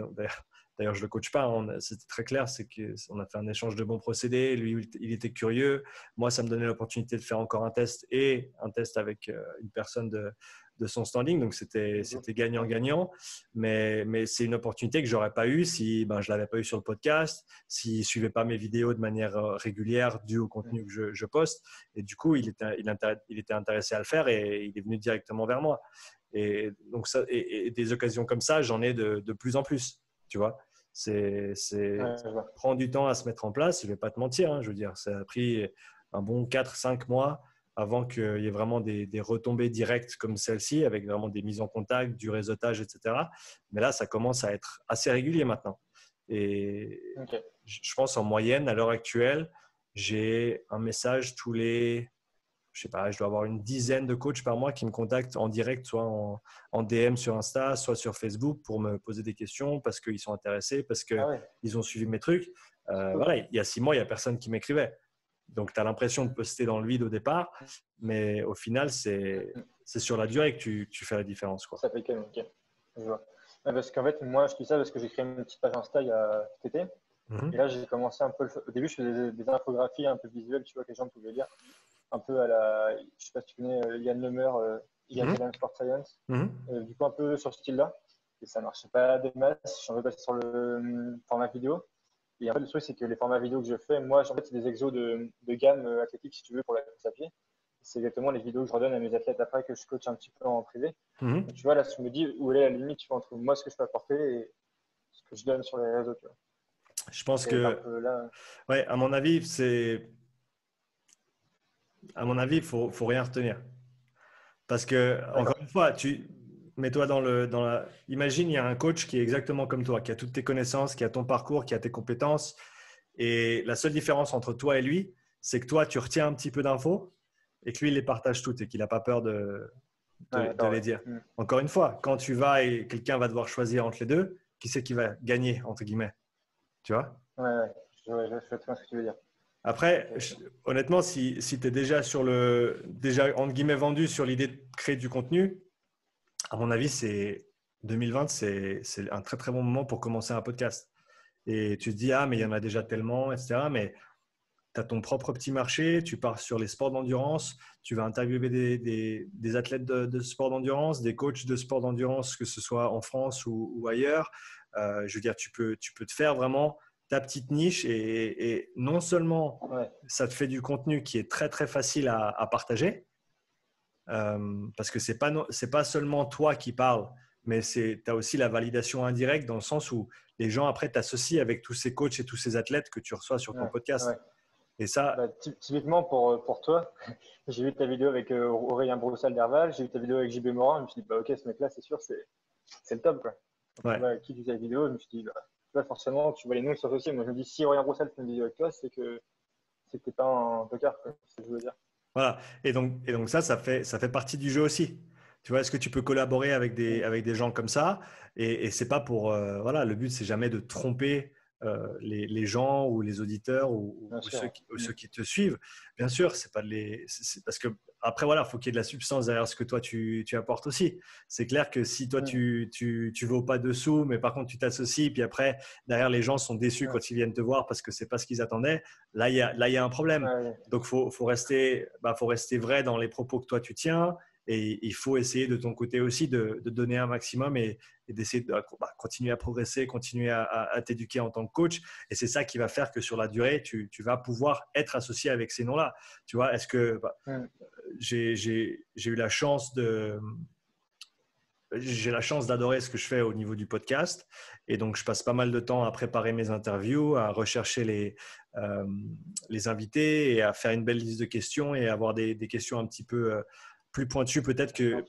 d'ailleurs, je le coach pas. C'était très clair, c'est qu'on a fait un échange de bons procédés. Lui, il était curieux. Moi, ça me donnait l'opportunité de faire encore un test et un test avec euh, une personne de, son standing. Donc, c'était gagnant-gagnant. Mais, mais c'est une opportunité que j'aurais pas eu si ben, je l'avais pas eu sur le podcast, s'il ne suivait pas mes vidéos de manière euh, régulière dû au contenu que je, poste. Et du coup, il était, il, était intéressé à le faire et il est venu directement vers moi. Et donc, ça, et, des occasions comme ça, j'en ai de, de, plus en plus. Tu vois c'est prend du temps à se mettre en place. Je vais pas te mentir, hein, je veux dire, ça a pris un bon 4-5 mois avant qu'il y ait vraiment des, retombées directes comme celle-ci, avec vraiment des mises en contact, du réseautage, etc. Mais là, ça commence à être assez régulier maintenant. Et je pense en moyenne, à l'heure actuelle, j'ai un message tous les, je sais pas, je dois avoir une dizaine de coachs par mois qui me contactent en direct, soit en, DM sur Insta, soit sur Facebook pour me poser des questions parce qu'ils sont intéressés, parce qu'ils ah ont suivi mes trucs. Euh, voilà, il y a six mois, il n'y a personne qui m'écrivait. Donc, tu as l'impression de poster dans le vide au départ, mais au final, c'est sur la durée que tu, tu, fais la différence. Quoi. Ça fait quand même, ok. Je vois. Parce qu'en fait, moi, je dis ça parce que j'ai créé une petite page Insta il y a cet été. Mhm. Et là, j'ai commencé un peu. Au début, je faisais des, infographies un peu visuelles, tu vois, que les gens pouvaient lire. Un peu à la. Je sais pas si tu connais euh, Yann Lemer, euh, Yann mm Sport Science. Mhm. Euh, du coup, un peu sur ce style-là. Et ça marchait pas des masses. J'en vais passer sur le format vidéo. Et en fait, le truc, c'est que les formats vidéo que je fais, moi, en fait, c'est des exos de, de, gamme athlétique, si tu veux, pour la course à pied. C'est exactement les vidéos que je redonne à mes athlètes après que je coach un petit peu en privé. Mhm. tu vois, là, tu me dis où est la limite tu vois, entre moi, ce que je peux apporter et ce que je donne sur les réseaux. Tu vois. Je pense que, là... ouais, à mon avis, c'est. À mon avis, il faut, faut rien retenir. Parce que, encore une fois, tu, mets-toi dans le. Dans la... Imagine, il y a un coach qui est exactement comme toi, qui a toutes tes connaissances, qui a ton parcours, qui a tes compétences. Et la seule différence entre toi et lui, c'est que toi, tu retiens un petit peu d'infos et que lui, il les partage toutes et qu'il n'a pas peur de, de, les dire. Mm. Encore une fois, quand tu vas et quelqu'un va devoir choisir entre les deux, qui c'est qui va gagner, entre guillemets? Tu vois? Ouais, ouais. Je, je, ce que tu veux dire. Après, honnêtement, si, si tu es déjà sur le déjà entre guillemets vendu sur l'idée de créer du contenu, à mon avis, c'est 2020, c'est un très très bon moment pour commencer un podcast. Et tu te dis, ah, mais il y en a déjà tellement, etc. Mais tu as ton propre petit marché, tu pars sur les sports d'endurance, tu vas interviewer des, athlètes de, sport d'endurance, des coachs de sport d'endurance, que ce soit en France ou, ailleurs. Euh, je veux dire, tu peux, tu peux te faire vraiment ta petite niche et, non seulement ça te fait du contenu qui est très très facile à partager, euh, parce que ce n'est pas, pas seulement toi qui parles, mais tu as aussi la validation indirecte dans le sens où les gens après t'associent avec tous ces coachs et tous ces athlètes que tu reçois sur ton podcast. Et ça. Bah, typiquement pour, pour toi, *laughs* j'ai vu ta vidéo avec euh, Aurélien Broussal d'Herval, j'ai vu ta vidéo avec JB Morin, je me suis dit, bah, ok, ce mec-là, c'est sûr, c'est le top. Quoi. Quand qui vu ta vidéo, je me suis dit, bah, forcément, tu vois les noms qui sont associés. Moi, je me dis, si Aurélien Broussal fait une vidéo avec toi, c'est que c'était pas un tocard, c'est ce que je veux dire. Voilà. Et donc, et donc ça, ça fait, ça fait partie du jeu aussi. Tu vois, est-ce que tu peux collaborer avec des, avec des gens comme ça? Et, et c'est pas pour. Euh, voilà, le but, c'est jamais de tromper euh, les, gens ou les auditeurs ou, ceux, qui, te suivent. Bien sûr, c'est pas les, parce que après voilà, faut qu'il y ait de la substance derrière ce que toi tu, apportes aussi. C'est clair que si toi tu, tu tu vaux pas dessous, mais par contre tu t'associes, puis après derrière les gens sont déçus quand ils viennent te voir parce que c'est pas ce qu'ils attendaient. Là il y a là il y a un problème. Donc faut faut rester bah, faut rester vrai dans les propos que toi tu tiens et il faut essayer de ton côté aussi de, donner un maximum et, d'essayer de bah, continuer à progresser, continuer à, t'éduquer en tant que coach. Et c'est ça qui va faire que sur la durée, tu, vas pouvoir être associé avec ces noms-là. Tu vois, est-ce que bah, j'ai eu la chance de j'ai la chance d'adorer ce que je fais au niveau du podcast. Et donc, je passe pas mal de temps à préparer mes interviews, à rechercher les, euh, les invités et à faire une belle liste de questions et avoir des, des questions un petit peu euh, plus pointue peut-être que,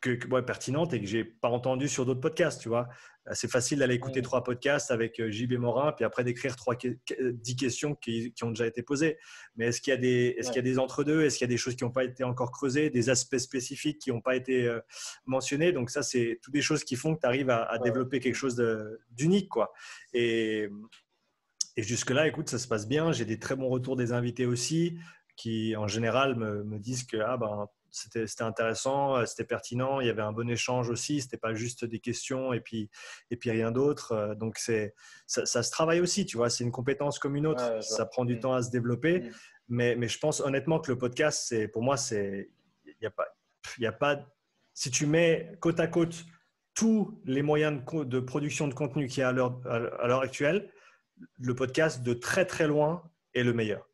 que, pertinente et que j'ai pas entendu sur d'autres podcasts, tu vois. C'est facile d'aller écouter trois podcasts avec euh, JB Morin, puis après d'écrire trois, dix questions qui, qui, ont déjà été posées. Mais est-ce qu'il y a des, est-ce qu'il y a des entre-deux? Est-ce qu'il y a des choses qui n'ont pas été encore creusées, des aspects spécifiques qui n'ont pas été euh, mentionnés? Donc ça, c'est toutes des choses qui font que tu arrives à, développer quelque chose d'unique, quoi. Et, et jusque-là, écoute, ça se passe bien. J'ai des très bons retours des invités aussi qui en général me, me disent que ah ben c'était intéressant, euh, c'était pertinent, il y avait un bon échange aussi, c'était pas juste des questions et puis, et puis rien d'autre. Euh, donc c'est, ça, se travaille aussi, tu vois, c'est une compétence comme une autre, ça prend du mm. temps à se développer. Mm. Mais, mais, je pense honnêtement que le podcast, c'est, pour moi, c'est, il n'y a pas, il a pas, si tu mets côte à côte tous les moyens de, de production de contenu qu'il y a à l'heure actuelle, le podcast de très très loin est le meilleur.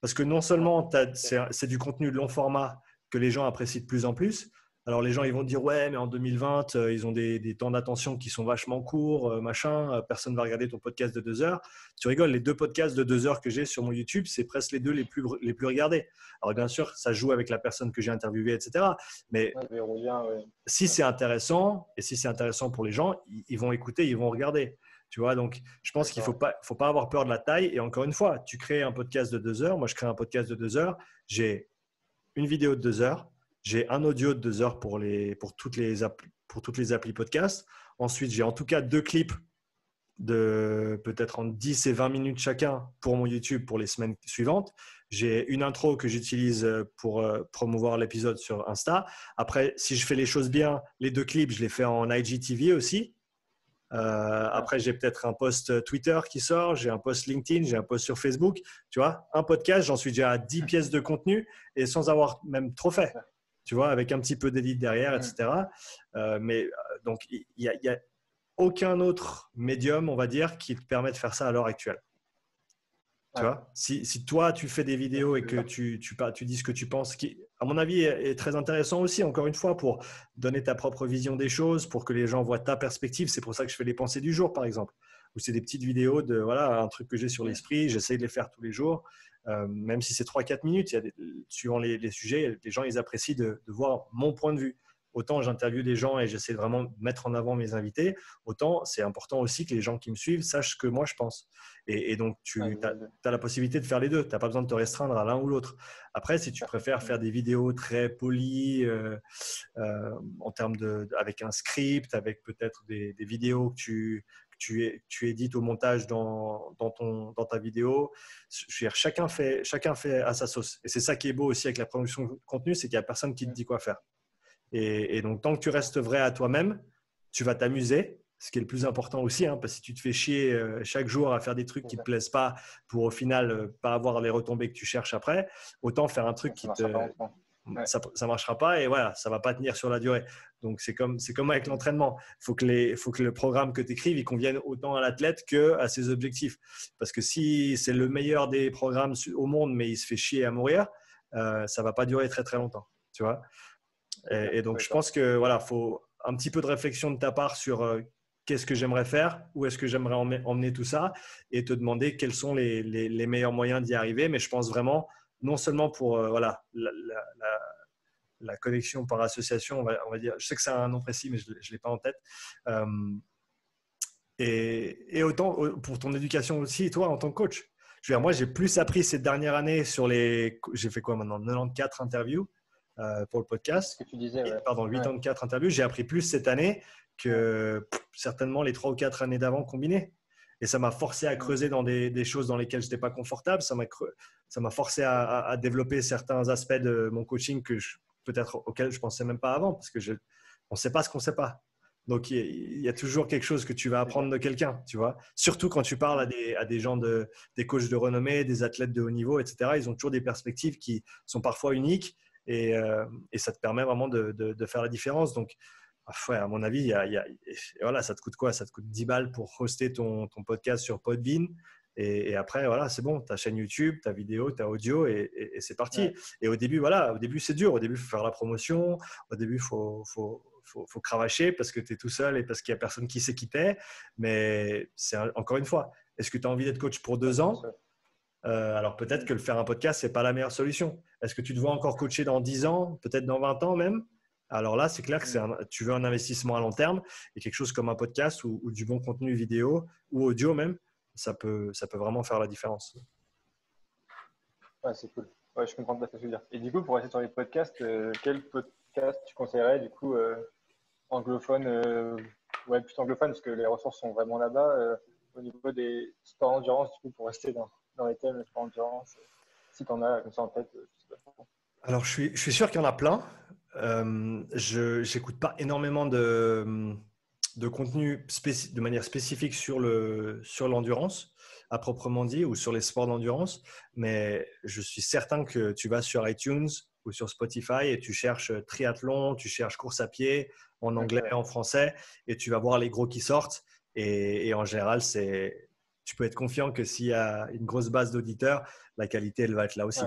Parce que non seulement c'est du contenu de long format que les gens apprécient de plus en plus. Alors les gens ils vont dire ouais mais en 2020 euh, ils ont des, temps d'attention qui sont vachement courts, euh, machin, euh, personne va regarder ton podcast de deux heures. Tu rigoles, les deux podcasts de deux heures que j'ai sur mon YouTube, c'est presque les deux les plus, les plus regardés. Alors bien sûr ça joue avec la personne que j'ai interviewée, etc. Mais si c'est intéressant et si c'est intéressant pour les gens, ils, vont écouter, ils vont regarder. Tu vois, donc je pense qu'il ne faut pas, faut pas avoir peur de la taille. Et encore une fois, tu crées un podcast de deux heures. Moi, je crée un podcast de deux heures. J'ai une vidéo de deux heures. J'ai un audio de deux heures pour, les, pour, toutes les pour toutes les applis podcast. Ensuite, j'ai en tout cas deux clips de peut-être en 10 et 20 minutes chacun pour mon YouTube pour les semaines suivantes. J'ai une intro que j'utilise pour euh, promouvoir l'épisode sur Insta. Après, si je fais les choses bien, les deux clips, je les fais en IGTV aussi. Euh, après, j'ai peut-être un post Twitter qui sort, j'ai un post LinkedIn, j'ai un post sur Facebook. Tu vois, un podcast, j'en suis déjà à 10 pièces de contenu et sans avoir même trop fait. Tu vois, avec un petit peu d'édite derrière, etc. Euh, mais euh, donc, il n'y a, a, aucun autre médium, on va dire, qui te permet de faire ça à l'heure actuelle. Tu vois si, si, toi, tu fais des vidéos et que tu, tu, tu dis ce que tu penses, qui, à mon avis, est très intéressant aussi, encore une fois, pour donner ta propre vision des choses, pour que les gens voient ta perspective. C'est pour ça que je fais les pensées du jour, par exemple, où c'est des petites vidéos de, voilà, un truc que j'ai sur l'esprit, j'essaie de les faire tous les jours. Euh, même si c'est 3-4 minutes, il y a suivant les, sujets, les gens ils apprécient de, de, voir mon point de vue autant j'interviewe des gens et j'essaie vraiment de mettre en avant mes invités, autant c'est important aussi que les gens qui me suivent sachent ce que moi je pense. Et, donc, tu as, la possibilité de faire les deux. Tu n'as pas besoin de te restreindre à l'un ou l'autre. Après, si tu préfères faire des vidéos très polies, euh, euh, en termes de, avec un script, avec peut-être des, vidéos que tu, tu, tu, édites au montage dans, dans, ton, dans ta vidéo. Je veux dire, chacun, fait, chacun fait à sa sauce. Et c'est ça qui est beau aussi avec la production de contenu, c'est qu'il n'y a personne qui te dit quoi faire. Et, donc, tant que tu restes vrai à toi-même, tu vas t'amuser, ce qui est le plus important aussi, hein, parce que si tu te fais chier euh, chaque jour à faire des trucs qui ne te plaisent pas pour au final euh, pas avoir les retombées que tu cherches après, autant faire un truc qui te... Ça ne marchera pas et voilà, ça va pas tenir sur la durée. Donc c'est comme, comme avec l'entraînement. Il faut, que faut que le programme que tu écrives, il convienne autant à l'athlète qu'à ses objectifs. Parce que si c'est le meilleur des programmes au monde, mais il se fait chier à mourir, euh, ça va pas durer très très longtemps. Tu vois et, donc, je pense que voilà, faut un petit peu de réflexion de ta part sur euh, qu'est-ce que j'aimerais faire, où est-ce que j'aimerais emmener, tout ça, et te demander quels sont les, les, meilleurs moyens d'y arriver. Mais je pense vraiment, non seulement pour euh, voilà, la, la, connexion par association, on va, on va, dire, je sais que c'est un nom précis, mais je ne l'ai pas en tête. Euh, et, et, autant pour ton éducation aussi, toi, en tant que coach. Je veux dire, moi, j'ai plus appris cette dernière année sur les. J'ai fait quoi maintenant 94 interviews. Euh, pour le podcast. Ce que tu disais, Pardon, 84 interviews. J'ai appris plus cette année que certainement les 3 ou 4 années d'avant combinées. Et ça m'a forcé à creuser dans des, choses dans lesquelles je n'étais pas confortable. Ça m'a forcé à, développer certains aspects de mon coaching que peut-être auxquels je pensais même pas avant, parce que je, on ne sait pas ce qu'on ne sait pas. Donc, il y, a toujours quelque chose que tu vas apprendre de quelqu'un, tu vois. Surtout quand tu parles à des, à des gens, de, des coachs de renommée, des athlètes de haut niveau, etc. Ils ont toujours des perspectives qui sont parfois uniques et, euh, et ça te permet vraiment de, de, faire la différence. Donc, ouais, à mon avis, y a, y a, voilà, ça te coûte quoi? Ça te coûte 10 balles pour hoster ton, ton podcast sur Podbean. Et, après, voilà, c'est bon, ta chaîne YouTube, ta vidéo, ta audio, et, et c'est parti. Et au début, voilà, au début, c'est dur. Au début, il faut faire la promotion. Au début, il faut, faut, faut, faut, cravacher parce que tu es tout seul et parce qu'il n'y a personne qui sait qui t'es. Mais c'est encore une fois, est-ce que tu as envie d'être coach pour deux ans? Euh, alors peut-être que le faire un podcast, c'est pas la meilleure solution. Est-ce que tu te vois encore coacher dans 10 ans, peut-être dans 20 ans même? Alors là, c'est clair que tu veux un investissement à long terme et quelque chose comme un podcast ou, du bon contenu vidéo ou audio même, ça peut, ça peut vraiment faire la différence. Ouais, c'est cool. Je comprends fait ce que tu veux dire. Et du coup, pour rester sur les podcasts, euh, quel podcast tu conseillerais du coup euh, anglophone, ouais, plutôt anglophone parce que les ressources sont vraiment là-bas au niveau des sports endurance, du coup, pour rester dans, dans les thèmes sports endurance, si tu en as comme ça en tête. Alors, je suis, je suis sûr qu'il y en a plein. je n'écoute pas énormément de, de contenu de manière spécifique sur le sur l'endurance à proprement dit ou sur les sports d'endurance, mais je suis certain que tu vas sur iTunes ou sur Spotify et tu cherches triathlon, tu cherches course à pied en anglais et en français et tu vas voir les gros qui sortent. Et, en général, c'est, tu peux être confiant que s'il y a une grosse base d'auditeurs, la qualité, elle va être là aussi.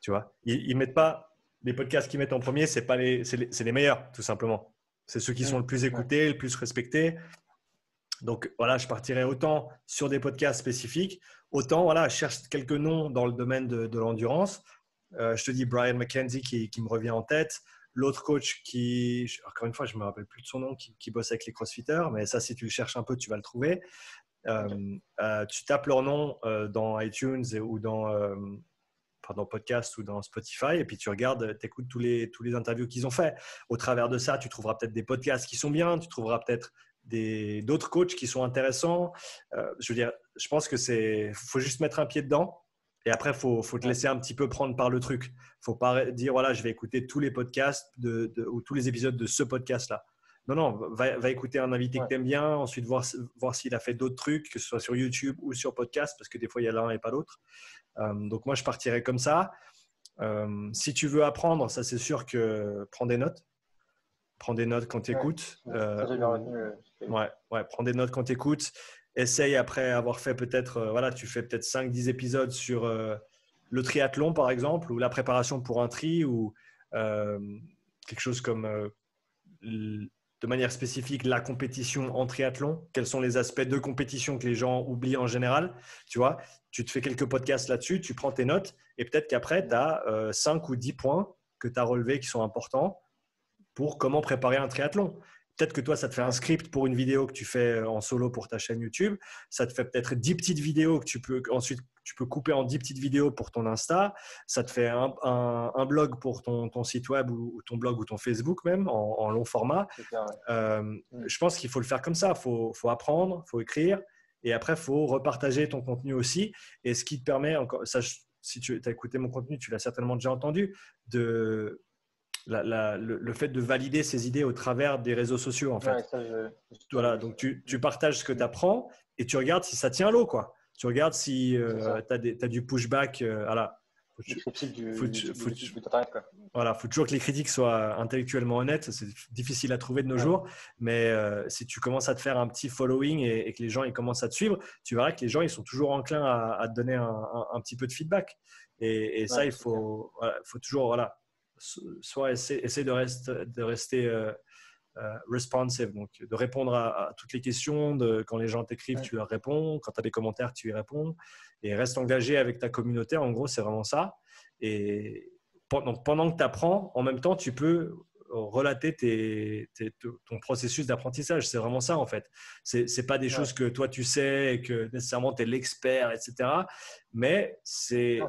Tu vois, ils, ils, mettent pas les podcasts qu'ils mettent en premier, c'est pas les, c'est les, les, meilleurs, tout simplement. C'est ceux qui sont le plus écoutés, le plus respectés. Donc voilà, je partirai autant sur des podcasts spécifiques, autant voilà, je cherche quelques noms dans le domaine de l'endurance. Euh, je te dis Brian McKenzie qui, me revient en tête. L'autre coach qui, encore une fois, je ne me rappelle plus de son nom, qui, bosse avec les crossfitters, mais ça, si tu le cherches un peu, tu vas le trouver. Euh, euh, tu tapes leur nom dans iTunes ou dans, dans podcast ou dans Spotify, et puis tu regardes, tu écoutes tous les, tous les interviews qu'ils ont fait. Au travers de ça, tu trouveras peut-être des podcasts qui sont bien, tu trouveras peut-être d'autres coachs qui sont intéressants. je veux dire, je pense que c'est faut juste mettre un pied dedans et après, il faut, faut, te laisser un petit peu prendre par le truc. Il ne faut pas dire, voilà, je vais écouter tous les podcasts de, ou tous les épisodes de ce podcast-là. Non, non, va, va, écouter un invité que tu aimes bien, ensuite voir, voir s'il a fait d'autres trucs, que ce soit sur YouTube ou sur podcast, parce que des fois, il y a l'un et pas l'autre. Euh, donc, moi, je partirais comme ça. Euh, si tu veux apprendre, ça, c'est sûr que prends des notes. Prends des notes quand tu écoutes. Euh, ouais, ouais, prends des notes quand tu écoutes essaye après avoir fait peut-être, voilà, tu fais peut-être 5-10 épisodes sur le triathlon par exemple, ou la préparation pour un tri, ou quelque chose comme de manière spécifique la compétition en triathlon. Quels sont les aspects de compétition que les gens oublient en général? Tu vois, tu te fais quelques podcasts là-dessus, tu prends tes notes, et peut-être qu'après, tu as 5 ou 10 points que tu as relevés qui sont importants pour comment préparer un triathlon. Peut-être que toi, ça te fait un script pour une vidéo que tu fais euh, en solo pour ta chaîne YouTube. Ça te fait peut-être 10 petites vidéos que tu peux ensuite tu peux couper en 10 petites vidéos pour ton Insta. Ça te fait un, un, blog pour ton, ton, site web ou, ton blog ou ton Facebook même en, long format. Euh, mm. Je pense qu'il faut le faire comme ça. Il faut, faut, apprendre, il faut écrire et après, il faut repartager ton contenu aussi. Et ce qui te permet, encore, ça, si tu as écouté mon contenu, tu l'as certainement déjà entendu, de le, fait de valider ces idées au travers des réseaux sociaux, en fait. Voilà, donc tu, partages ce que tu apprends et tu regardes si ça tient l'eau, quoi. Tu regardes si euh, tu as, du pushback. Euh, voilà. Voilà, faut toujours que les critiques soient intellectuellement honnêtes. C'est difficile à trouver de nos jours, mais euh, si tu commences à te faire un petit following et, que les gens ils commencent à te suivre, tu verras que les gens ils sont toujours enclins à, te donner un, petit peu de feedback. Et, ça, il faut, faut toujours voilà, soit essayer, de, rester, de rester euh, euh, responsive, donc de répondre à, toutes les questions. De, quand les gens t'écrivent, tu leur réponds. Quand tu as des commentaires, tu y réponds. Et reste engagé avec ta communauté. En gros, c'est vraiment ça. Et donc, pendant que tu apprends, en même temps, tu peux relater tes, ton processus d'apprentissage. C'est vraiment ça, en fait. Ce n'est pas des choses que toi, tu sais et que nécessairement, tu es l'expert, etc. Mais c'est...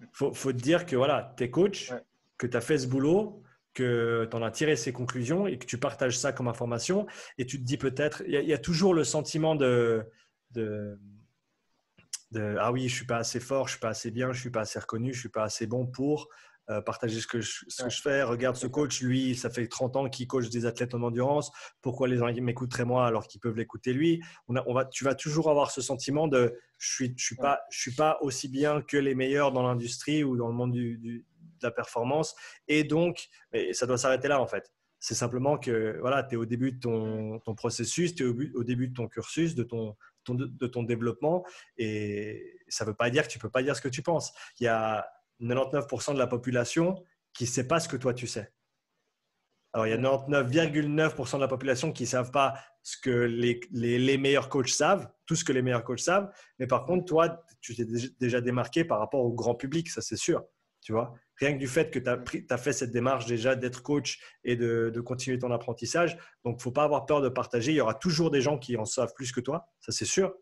Il faut, faut, te dire que voilà, tu es coach, que tu as fait ce boulot, que tu en as tiré ces conclusions et que tu partages ça comme information. Et tu te dis peut-être, il y, a toujours le sentiment de, de, ah oui, je suis pas assez fort, je suis pas assez bien, je suis pas assez reconnu, je suis pas assez bon pour euh, partager ce que, je, ce que je fais. Regarde ce coach, lui, ça fait 30 ans qu'il coach des athlètes en endurance. Pourquoi les gens m'écouteraient moi alors qu'ils peuvent l'écouter lui? On, on va, Tu vas toujours avoir ce sentiment de je suis, je suis, pas, je suis pas aussi bien que les meilleurs dans l'industrie ou dans le monde du, de la performance. Et donc, mais ça doit s'arrêter là en fait. C'est simplement que voilà, tu es au début de ton, ton processus, tu es au, au, début de ton cursus, de ton, ton, de ton développement. Et ça ne veut pas dire que tu ne peux pas dire ce que tu penses. Il y a 99% de la population qui ne sait pas ce que toi tu sais. Alors, il y a 99,9% de la population qui ne savent pas ce que les, meilleurs coachs savent, tout ce que les meilleurs coachs savent. Mais par contre, toi, tu t'es déjà démarqué par rapport au grand public, ça c'est sûr. Tu vois? Rien que du fait que tu as, as, fait cette démarche déjà d'être coach et de, de, continuer ton apprentissage. Donc, il ne faut pas avoir peur de partager. Il y aura toujours des gens qui en savent plus que toi, ça c'est sûr.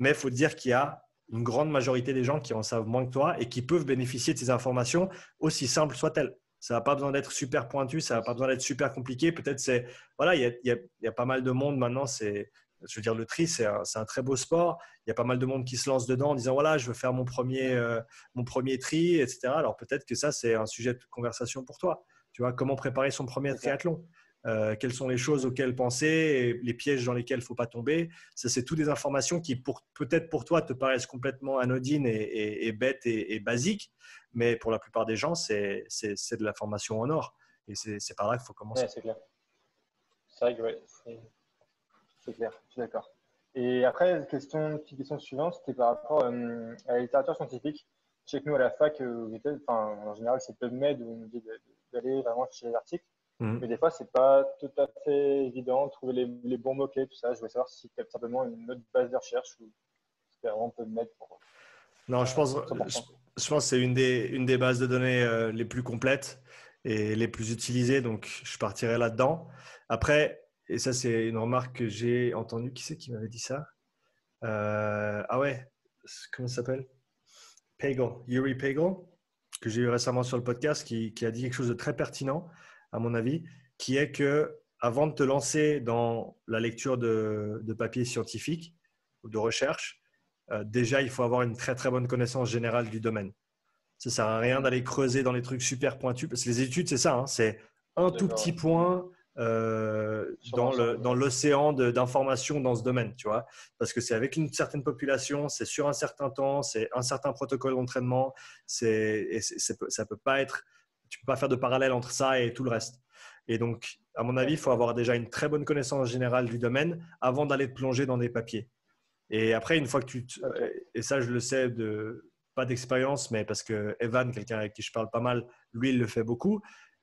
Mais il faut dire qu'il y a une grande majorité des gens qui en savent moins que toi et qui peuvent bénéficier de ces informations, aussi simples soient-elles. Ça n'a pas besoin d'être super pointu, ça n'a pas besoin d'être super compliqué. Peut-être c'est voilà, il y, a, y a, pas mal de monde maintenant. C'est, je veux dire, le tri, c'est un, un, très beau sport. Il y a pas mal de monde qui se lance dedans en disant voilà, je veux faire mon premier, euh, mon premier tri, etc. Alors peut-être que ça, c'est un sujet de conversation pour toi. Tu vois, comment préparer son premier triathlon euh, quelles sont les choses auxquelles penser, les pièges dans lesquels il ne faut pas tomber. Ça, c'est toutes des informations qui, peut-être pour toi, te paraissent complètement anodines et, bêtes et, basiques, mais pour la plupart des gens, c'est de l'information en or. Et c'est par là qu'il faut commencer. c'est clair. C'est vrai que ouais, c'est clair, je suis d'accord. Et après, question, petite question suivante, c'était par rapport euh, à la littérature scientifique. Je sais que nous, à la fac, euh, en général, c'est PubMed où on dit d'aller vraiment chercher les articles. Mhm. Mais des fois, c'est pas tout à fait évident de trouver les, bons mots-clés, tout ça. Je voulais savoir si tu as simplement une autre base de recherche ou on peut mettre pour. Non, je pense, je, pense que c'est une des, une des bases de données euh, les plus complètes et les plus utilisées. Donc, je partirai là-dedans. Après, et ça, c'est une remarque que j'ai entendue. Qui c'est qui m'avait dit ça? Euh, Ah ouais, comment ça s'appelle? Pagel, Yuri Pagel, que j'ai eu récemment sur le podcast, qui, qui a dit quelque chose de très pertinent à mon avis, qui est que avant de te lancer dans la lecture de, papiers scientifiques ou de recherche, euh, déjà, il faut avoir une très très bonne connaissance générale du domaine. Ça ne sert à rien d'aller creuser dans les trucs super pointus, parce que les études, c'est ça, hein, c'est un tout petit point euh, dans l'océan d'informations dans ce domaine, tu vois, parce que c'est avec une certaine population, c'est sur un certain temps, c'est un certain protocole d'entraînement, ça ne peut pas être tu peux pas faire de parallèle entre ça et tout le reste. Et donc, à mon avis, il faut avoir déjà une très bonne connaissance générale du domaine avant d'aller te plonger dans des papiers. Et après, une fois que tu... Et ça, je le sais de pas d'expérience, mais parce que Evan, quelqu'un avec qui je parle pas mal, lui, il le fait beaucoup.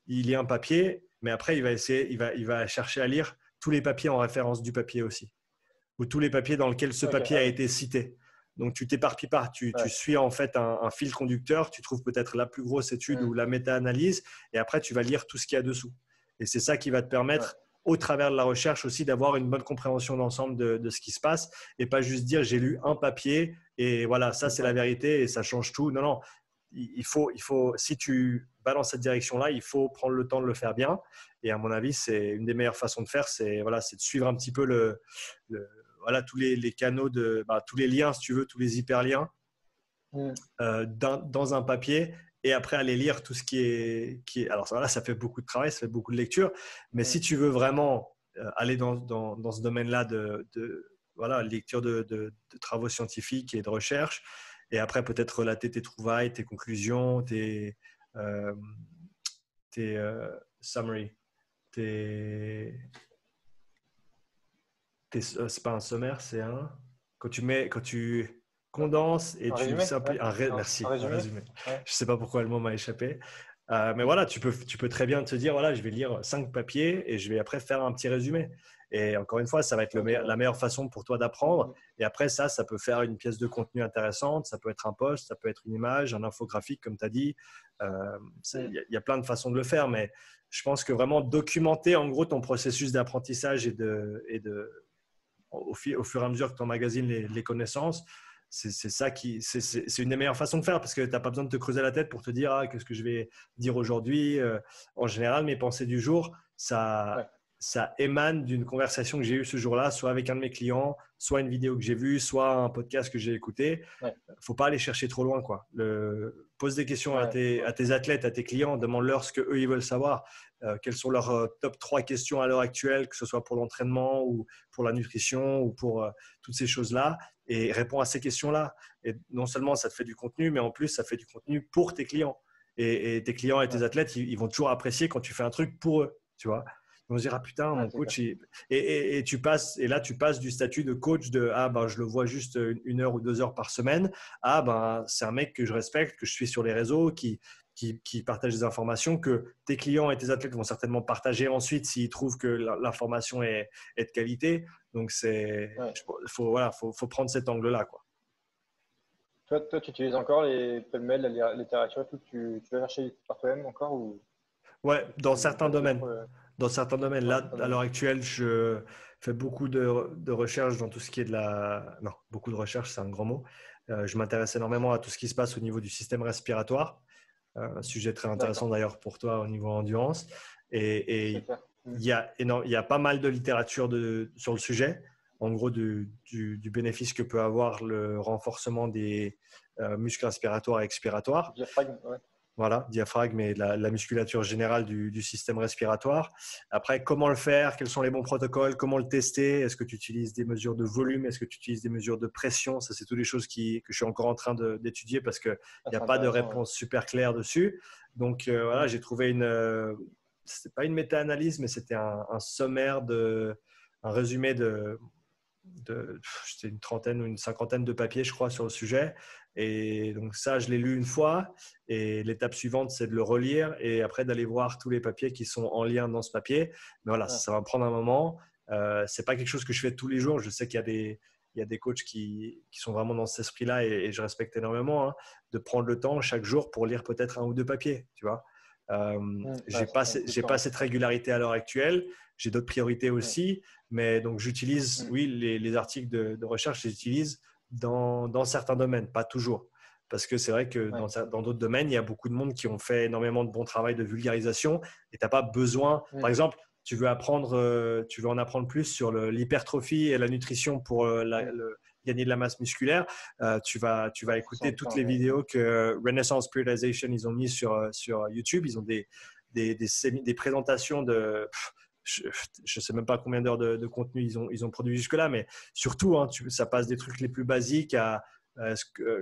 Il lit un papier, mais après, il va essayer, il va, il va chercher à lire tous les papiers en référence du papier aussi, ou tous les papiers dans lesquels ce papier a été cité. Donc, tu t'éparpilles pas. Tu, suis en fait un, fil conducteur. Tu trouves peut-être la plus grosse étude ou la méta-analyse. Et après, tu vas lire tout ce qu'il y a dessous. Et c'est ça qui va te permettre, au travers de la recherche aussi, d'avoir une bonne compréhension d'ensemble de, ce qui se passe. Et pas juste dire j'ai lu un papier et voilà, ça c'est la vérité et ça change tout. Non, non. Il faut, il faut, si tu vas dans cette direction-là, il faut prendre le temps de le faire bien. Et à mon avis, c'est une des meilleures façons de faire, c'est voilà, c'est de suivre un petit peu le voilà, tous les, canaux, de, bah, tous les liens, si tu veux, tous les hyperliens mm. euh, dans, un papier et après aller lire tout ce qui est. Qui est alors voilà, ça fait beaucoup de travail, ça fait beaucoup de lecture, mais mm. si tu veux vraiment euh, aller dans, dans, ce domaine-là de, de, voilà, lecture de, de, travaux scientifiques et de recherche, et après peut-être relater tes trouvailles, tes conclusions, tes, euh, tes summary, tes, euh, c'est pas un sommaire, c'est un. Quand tu mets, quand tu condenses et tu simplifies. Un, Merci, un résumé. Je sais pas pourquoi le mot m'a échappé. Euh, mais voilà, tu peux, tu peux très bien te dire voilà, je vais lire cinq papiers et je vais après faire un petit résumé. Et encore une fois, ça va être le la meilleure façon pour toi d'apprendre. Et après, ça, ça peut faire une pièce de contenu intéressante. Ça peut être un post, ça peut être une image, un infographique, comme tu as dit. Euh, il y, a plein de façons de le faire. Mais je pense que vraiment documenter, en gros, ton processus d'apprentissage et de, et de, au, fur et à mesure que tu emmagasines les, les connaissances, c'est ça qui, c'est une des meilleures façons de faire parce que tu n'as pas besoin de te creuser la tête pour te dire ah, qu'est-ce que je vais dire aujourd'hui. Euh, en général, mes pensées du jour, ça, ça émane d'une conversation que j'ai eue ce jour-là, soit avec un de mes clients, soit une vidéo que j'ai vue, soit un podcast que j'ai écouté. Il ne faut pas aller chercher trop loin. Quoi. Le, pose des questions à, tes, à, tes, athlètes, à tes clients, demande-leur ce qu'eux, ils veulent savoir. Euh, quelles sont leurs euh, top 3 questions à l'heure actuelle, que ce soit pour l'entraînement ou pour la nutrition ou pour euh, toutes ces choses-là. Et réponds à ces questions-là. Et non seulement ça te fait du contenu, mais en plus, ça fait du contenu pour tes clients. Et, tes clients et tes athlètes, ils, ils, vont toujours apprécier quand tu fais un truc pour eux. Tu vois on se dira putain mon coach et, tu passes et là tu passes du statut de coach de ah ben je le vois juste une heure ou deux heures par semaine ah ben c'est un mec que je respecte que je suis sur les réseaux qui qui, partage des informations que tes clients et tes athlètes vont certainement partager ensuite s'ils trouvent que l'information est, de qualité donc c'est faut voilà faut, prendre cet angle là quoi toi, toi, tu utilises encore les mail la littérature, tout, tu, tu vas chercher par toi-même encore ou... Ouais, dans certains domaines dans certains domaines. Là, à l'heure actuelle, je fais beaucoup de, de recherches dans tout ce qui est de la. Non, beaucoup de recherches, c'est un grand mot. Euh, je m'intéresse énormément à tout ce qui se passe au niveau du système respiratoire. Euh, un sujet très intéressant d'ailleurs pour toi au niveau endurance. Et, il, y a il y a pas mal de littérature de, sur le sujet. En gros, du, du, bénéfice que peut avoir le renforcement des euh, muscles respiratoires et expiratoires. Voilà, diaphragme et la, musculature générale du, système respiratoire. Après, comment le faire? Quels sont les bons protocoles? Comment le tester? Est-ce que tu utilises des mesures de volume? Est-ce que tu utilises des mesures de pression? Ça, c'est toutes les choses qui, que je suis encore en train d'étudier parce qu'il n'y a pas de réponse super claire dessus. Donc, euh, voilà, j'ai trouvé une. Euh, c'est pas une méta-analyse, mais c'était un, sommaire, de, un résumé de, de une trentaine ou une cinquantaine de papiers, je crois, sur le sujet. Et donc ça, je l'ai lu une fois. Et l'étape suivante, c'est de le relire et après d'aller voir tous les papiers qui sont en lien dans ce papier. Mais voilà, ça va prendre un moment. Euh, c'est pas quelque chose que je fais tous les jours. Je sais qu'il y a des, il y a des coachs qui, qui sont vraiment dans cet esprit-là et, je respecte énormément hein, de prendre le temps chaque jour pour lire peut-être un ou deux papiers. Tu vois, euh, j'ai pas, j'ai pas cette régularité à l'heure actuelle. J'ai d'autres priorités aussi, mais donc j'utilise, oui, les, les articles de, de recherche, j'utilise dans, certains domaines, pas toujours. Parce que c'est vrai que dans d'autres domaines, il y a beaucoup de monde qui ont fait énormément de bon travail de vulgarisation et tu n'as pas besoin. Par exemple, tu veux apprendre, euh, tu veux en apprendre plus sur l'hypertrophie et la nutrition pour euh, gagner de la masse musculaire, euh, tu, vas, tu vas écouter toutes les vidéos que Renaissance Periodization ils ont mis sur, sur YouTube. Ils ont des, des, des, présentations de je ne sais même pas combien d'heures de, contenu ils ont, ils ont produit jusque-là, mais surtout, hein, ça passe des trucs les plus basiques à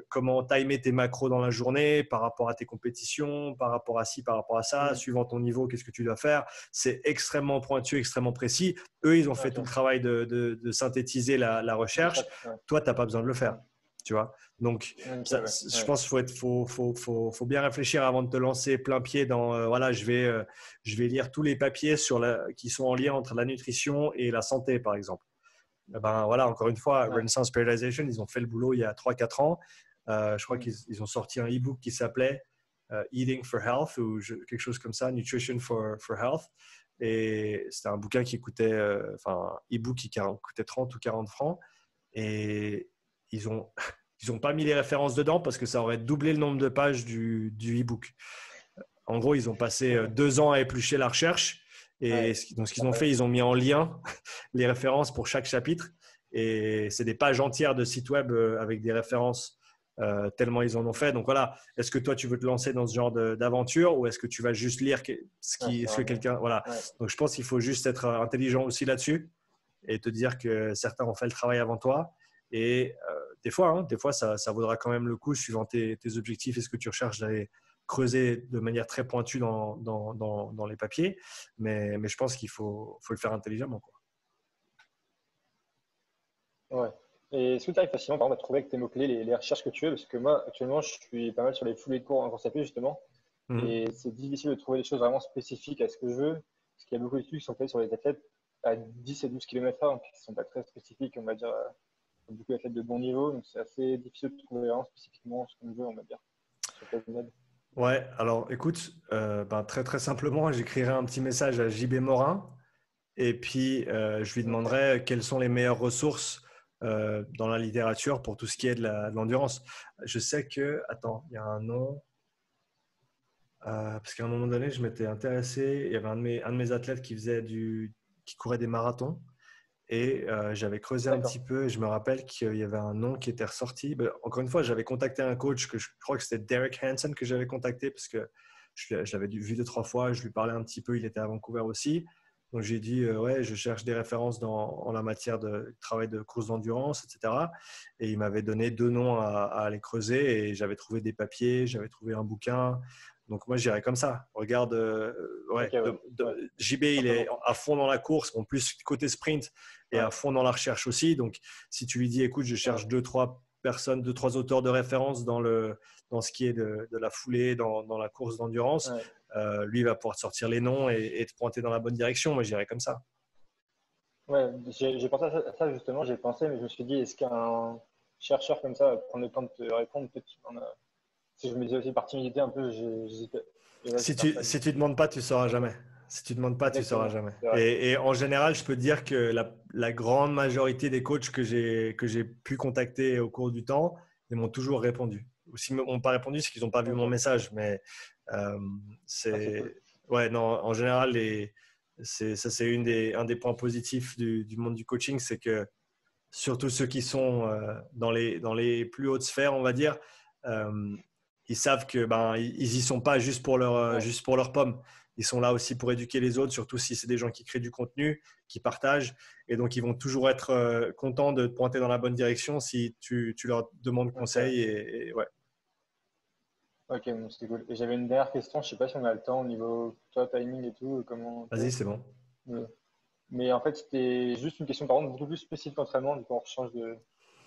comment timer tes macros dans la journée par rapport à tes compétitions, par rapport à ci, par rapport à ça, suivant ton niveau, qu'est-ce que tu dois faire. C'est extrêmement pointu, extrêmement précis. Eux, ils ont fait tout le travail de, de, synthétiser la, la recherche. Toi, tu n'as pas besoin de le faire tu vois. Donc, je pense qu'il faut, faut, faut, faut, bien réfléchir avant de te lancer plein pied dans, euh, voilà, je vais, euh, je vais lire tous les papiers sur la, qui sont en lien entre la nutrition et la santé, par exemple. Eh ben, voilà, encore une fois, Renaissance Periodization, ils ont fait le boulot il y a 3-4 ans. Euh, je crois qu'ils ont sorti un e-book qui s'appelait Eating for Health ou quelque chose comme ça, Nutrition for, for Health. Et c'était un bouquin qui coûtait, enfin, e-book qui coûtait 30 ou 40 francs. Et, ils n'ont *laughs* ils ont pas mis les références dedans parce que ça aurait doublé le nombre de pages du, du e-book. En gros, ils ont passé euh, deux ans à éplucher la recherche. Et donc, ce qu'ils ont fait, ils ont mis en lien *laughs* les références pour chaque chapitre. Et c'est des pages entières de sites web euh, avec des références euh, tellement ils en ont fait. Donc voilà, est-ce que toi tu veux te lancer dans ce genre d'aventure ou est-ce que tu vas juste lire ce, qui, ce que quelqu'un. Voilà. Donc je pense qu'il faut juste être intelligent aussi là-dessus et te dire que certains ont fait le travail avant toi et euh, des fois, hein, des fois ça, ça, vaudra quand même le coup, suivant tes, objectifs et ce que tu recherches, d'aller creuser de manière très pointue dans, dans, dans, les papiers. Mais, mais je pense qu'il faut, faut, le faire intelligemment. Quoi. Ouais. Et est-ce que tu arrives facilement par exemple, à trouver avec tes mots-clés les, recherches que tu veux? Parce que moi, actuellement, je suis pas mal sur les foulées de cours en course à pied, justement. Mmh. Et c'est difficile de trouver des choses vraiment spécifiques à ce que je veux. Parce qu'il y a beaucoup d'études qui sont faites sur les athlètes à 10 et 12 km/h, qui ne sont pas très spécifiques, on va dire, beaucoup d'athlètes de bon niveau, donc c'est assez difficile de trouver vraiment spécifiquement ce qu'on veut, on va dire, Ouais, alors écoute, euh, ben, très très simplement, j'écrirai un petit message à JB Morin et puis euh, je lui demanderai quelles sont les meilleures ressources dans la littérature pour tout ce qui est de l'endurance. je sais que, attends, il y a un nom. parce qu'à un moment donné, je m'étais intéressé. Il y avait un de mes, un athlètes qui faisait du, qui courait des marathons. Et j'avais creusé un petit peu et je me rappelle qu'il y avait un nom qui était ressorti. Ben, encore une fois, j'avais contacté un coach que je crois que c'était Derek Hansen que j'avais contacté parce que je, l'avais vu deux, trois fois. Je lui parlais un petit peu. Il était à Vancouver aussi. Donc j'ai dit, ouais, je cherche des références dans, en la matière de travail de course d'endurance, etc. Et il m'avait donné deux noms à, à aller creuser et j'avais trouvé des papiers, j'avais trouvé un bouquin, donc moi, j'irais comme ça. Regarde, euh, ouais, JB, il est à fond dans la course, en plus côté sprint, et à fond dans la recherche aussi. Donc si tu lui dis, écoute, je cherche deux, trois personnes, deux, trois auteurs de référence dans, le, dans ce qui est de, la foulée, dans, dans la course d'endurance, euh, lui, va pouvoir te sortir les noms et, te pointer dans la bonne direction. Moi, j'irais comme ça. Ouais, j'ai pensé à ça justement, j'ai pensé, mais je me suis dit, est-ce qu'un chercheur comme ça va prendre le temps de te répondre a si je me disais aussi par timidité un peu, j'hésitais. Si tu, si tu demandes pas, tu ne sauras jamais. Si tu ne demandes pas, tu ne sauras jamais. Et, en général, je peux te dire que la, la grande majorité des coachs que j'ai pu contacter au cours du temps, ils m'ont toujours répondu. Ou s'ils ne m'ont pas répondu, c'est qu'ils n'ont pas vu mon message. Mais c'est. Ah, ouais, non, en général, les, ça, c'est une des, un des points positifs du, du monde du coaching, c'est que surtout ceux qui sont euh, dans, les, dans les plus hautes sphères, on va dire, euh, ils savent que ben ils y sont pas juste pour leur euh, juste pour leur pomme. Ils sont là aussi pour éduquer les autres, surtout si c'est des gens qui créent du contenu, qui partagent, et donc ils vont toujours être euh, contents de te pointer dans la bonne direction si tu, tu leur demandes conseil et, ouais. Ok, c'était cool. Et j'avais une dernière question, je sais pas si on a le temps au niveau toi, timing et tout, comment. Vas-y, c'est bon. Mais en fait, c'était juste une question par contre beaucoup plus spécifique d'entraînement, du coup on change de,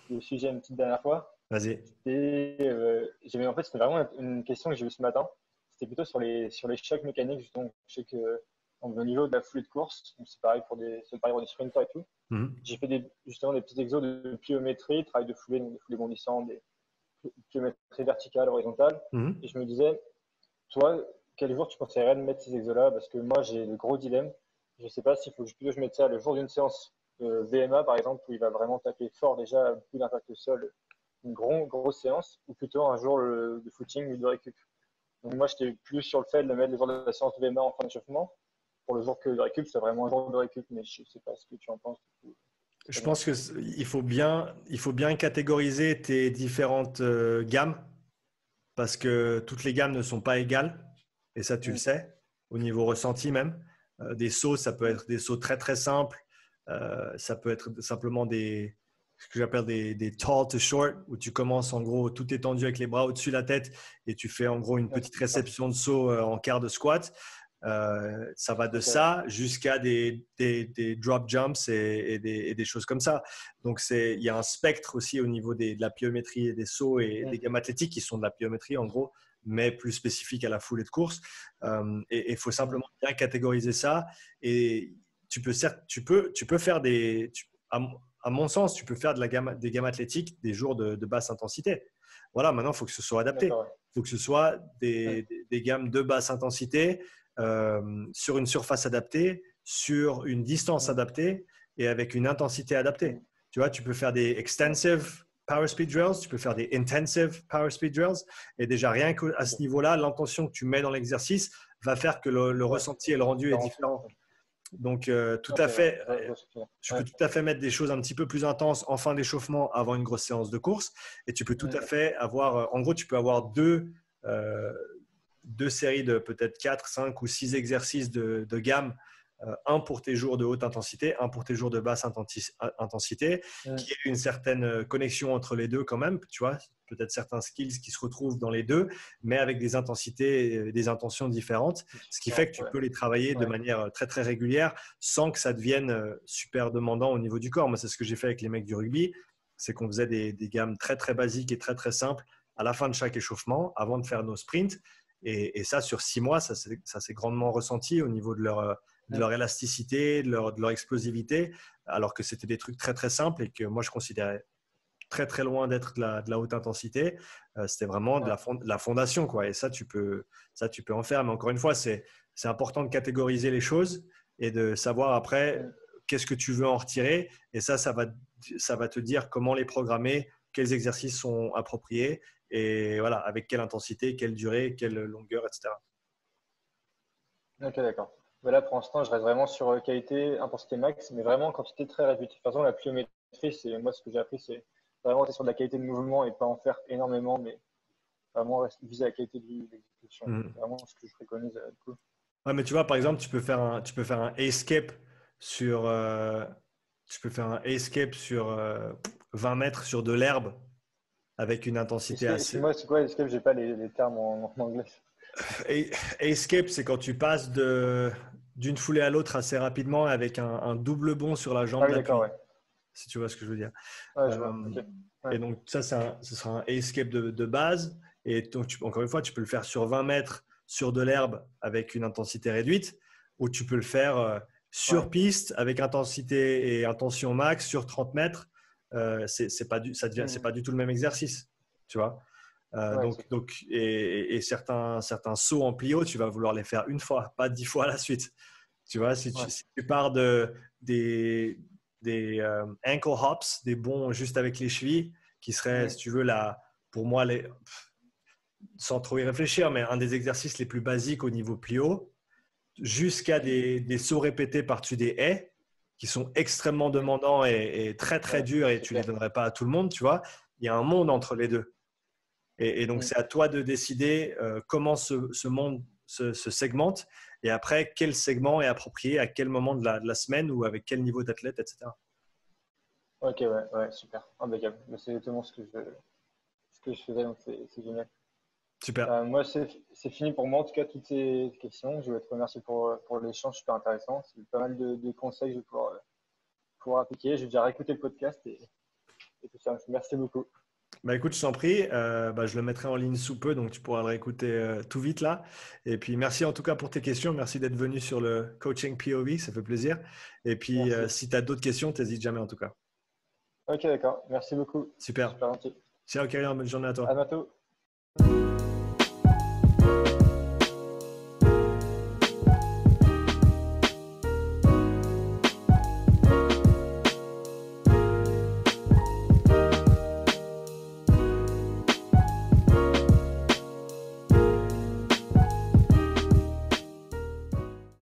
de sujet une petite dernière fois. Vas-y. Euh, en fait, c'était vraiment une question que j'ai eue ce matin. C'était plutôt sur les, sur les chocs mécaniques. Justement. Je sais que au niveau de la foulée de course, c'est pareil pour des, pareil pour des sprinters et tout. Mhm. J'ai fait des, justement des petits exos de pliométrie, travail de foulée, donc des foulées bondissantes, des pliométrie verticale, horizontale. Mhm. Et je me disais, toi, quel jour tu conseillerais de mettre ces exos-là? Parce que moi, j'ai le gros dilemme. Je ne sais pas s'il faut que je, je mette ça le jour d'une séance de VMA, par exemple, où il va vraiment taper fort déjà, beaucoup d'impact au sol, une grosse séance ou plutôt un jour de footing ou de récup. Donc moi, j'étais plus sur le fait de le mettre le jour de la séance de VMA en fin d'échauffement. Pour le jour que de récup, c'est vraiment un jour de récup, mais je ne sais pas ce que tu en penses. Je pense qu'il faut bien, il faut bien catégoriser tes différentes euh, gammes parce que toutes les gammes ne sont pas égales et ça tu le sais au niveau ressenti même. Euh, des sauts, ça peut être des sauts très très simples, euh, ça peut être simplement des, ce que j'appelle des, des, tall to short, où tu commences en gros tout étendu avec les bras au-dessus de la tête et tu fais en gros une petite réception de saut en quart de squat. Euh, ça va de ça jusqu'à des, des, des, drop jumps et, et, des, choses comme ça. Donc, il y a un spectre aussi au niveau de la pliométrie et des sauts et des gammes athlétiques qui sont de la pliométrie en gros, mais plus spécifiques à la foulée de course. Euh, et il faut simplement bien catégoriser ça. Et tu peux, certes, tu peux, tu peux faire des à mon sens, tu peux faire de la gamme, des gammes athlétiques des jours de, basse intensité. Voilà, maintenant, il faut que ce soit adapté. Il faut que ce soit des, gammes de basse intensité euh, sur une surface adaptée, sur une distance adaptée et avec une intensité adaptée. Tu vois, tu peux faire des extensive power speed drills, tu peux faire des intensive power speed drills. Et déjà, rien qu'à ce niveau-là, l'intention que tu mets dans l'exercice va faire que le, le ressenti et le rendu est différent. Donc, euh, tout à fait, tu peux tout à fait mettre des choses un petit peu plus intenses en fin d'échauffement avant une grosse séance de course. Et tu peux tout à fait avoir, euh, en gros, tu peux avoir deux, euh, deux séries de peut-être 4, 5 ou 6 exercices de, de gamme euh, un pour tes jours de haute intensité, un pour tes jours de basse intensité, qui est une certaine euh, connexion entre les deux quand même, tu vois, peut-être certains skills qui se retrouvent dans les deux, mais avec des intensités, et des intentions différentes, ce qui fait que tu peux les travailler de manière très très régulière sans que ça devienne euh, super demandant au niveau du corps. Moi, c'est ce que j'ai fait avec les mecs du rugby, c'est qu'on faisait des, gammes très très basiques et très très simples à la fin de chaque échauffement, avant de faire nos sprints. Et, ça, sur six mois, ça s'est grandement ressenti au niveau de leur, de leur élasticité, de leur, de leur explosivité, alors que c'était des trucs très très simples et que moi je considérais très très loin d'être de la, de la, haute intensité. Euh, c'était vraiment de la, la, fondation quoi. Et ça tu peux ça tu peux en faire. Mais encore une fois c'est c'est important de catégoriser les choses et de savoir après qu'est-ce que tu veux en retirer. Et ça ça va ça va te dire comment les programmer, quels exercices sont appropriés et voilà, avec quelle intensité, quelle durée, quelle longueur, etc. Ok, d'accord. Là, pour l'instant, je reste vraiment sur euh, qualité, intensité max, mais vraiment quantité très réduite. De toute façon, la pliométrie, c'est moi ce que j'ai appris, c'est vraiment être sur de la qualité de mouvement et pas en faire énormément, mais vraiment viser la qualité de l'exécution. C'est mmh. vraiment ce que je préconise. Euh, du coup. Ouais, mais tu vois, par exemple, tu peux faire un, tu peux faire un escape sur, euh, tu peux faire un escape sur 20 mètres sur de l'herbe avec une intensité assez. Moi, c'est quoi escape? J'ai pas les, les termes en anglais. *laughs* Escape, c'est quand tu passes d'une foulée à l'autre assez rapidement avec un, double bond sur la jambe. Ah si tu vois ce que je veux dire. Euh, et donc, ça, ce sera un escape de, base. Et donc, encore une fois, tu peux le faire sur 20 mètres sur de l'herbe avec une intensité réduite, ou tu peux le faire euh, sur piste avec intensité et intention max sur 30 mètres. Euh, c'est pas du, ça devient, c'est mm. pas du tout le même exercice, tu vois. Euh, donc, donc, et, certains, certains sauts en plio, tu vas vouloir les faire une fois, pas dix fois à la suite. Tu vois, si tu, pars de, des, des euh, ankle hops, des bons juste avec les chevilles, qui seraient, si tu veux, là, pour moi, les, sans trop y réfléchir, mais un des exercices les plus basiques au niveau plio, jusqu'à des, des, sauts répétés par-dessus des haies, qui sont extrêmement demandants et, et très, très durs, et tu ne les donnerais pas à tout le monde, tu vois. Il y a un monde entre les deux. Et, donc, c'est à toi de décider euh, comment ce, monde se, segmente et après, quel segment est approprié à quel moment de la, semaine ou avec quel niveau d'athlète, etc. Ok, ouais, ouais super. Impeccable. C'est exactement ce que je, ce que je faisais, donc c'est génial. Super. Euh, moi, c'est fini pour moi, en tout cas, toutes ces questions. Je veux te remercier pour, pour l'échange super intéressant. C'est pas mal de, conseils que je vais pouvoir, pouvoir appliquer. J'ai déjà réécouté le podcast et, et tout ça. Merci beaucoup. Bah écoute, je t'en prie, euh, bah, je le mettrai en ligne sous peu, donc tu pourras le réécouter euh, tout vite là. Et puis merci en tout cas pour tes questions, merci d'être venu sur le coaching POV, ça fait plaisir. Et puis euh, si tu as d'autres questions, n'hésite jamais en tout cas. Ok, d'accord, merci beaucoup. Super. Super Ciao Kyrian, bonne journée à toi. À bientôt.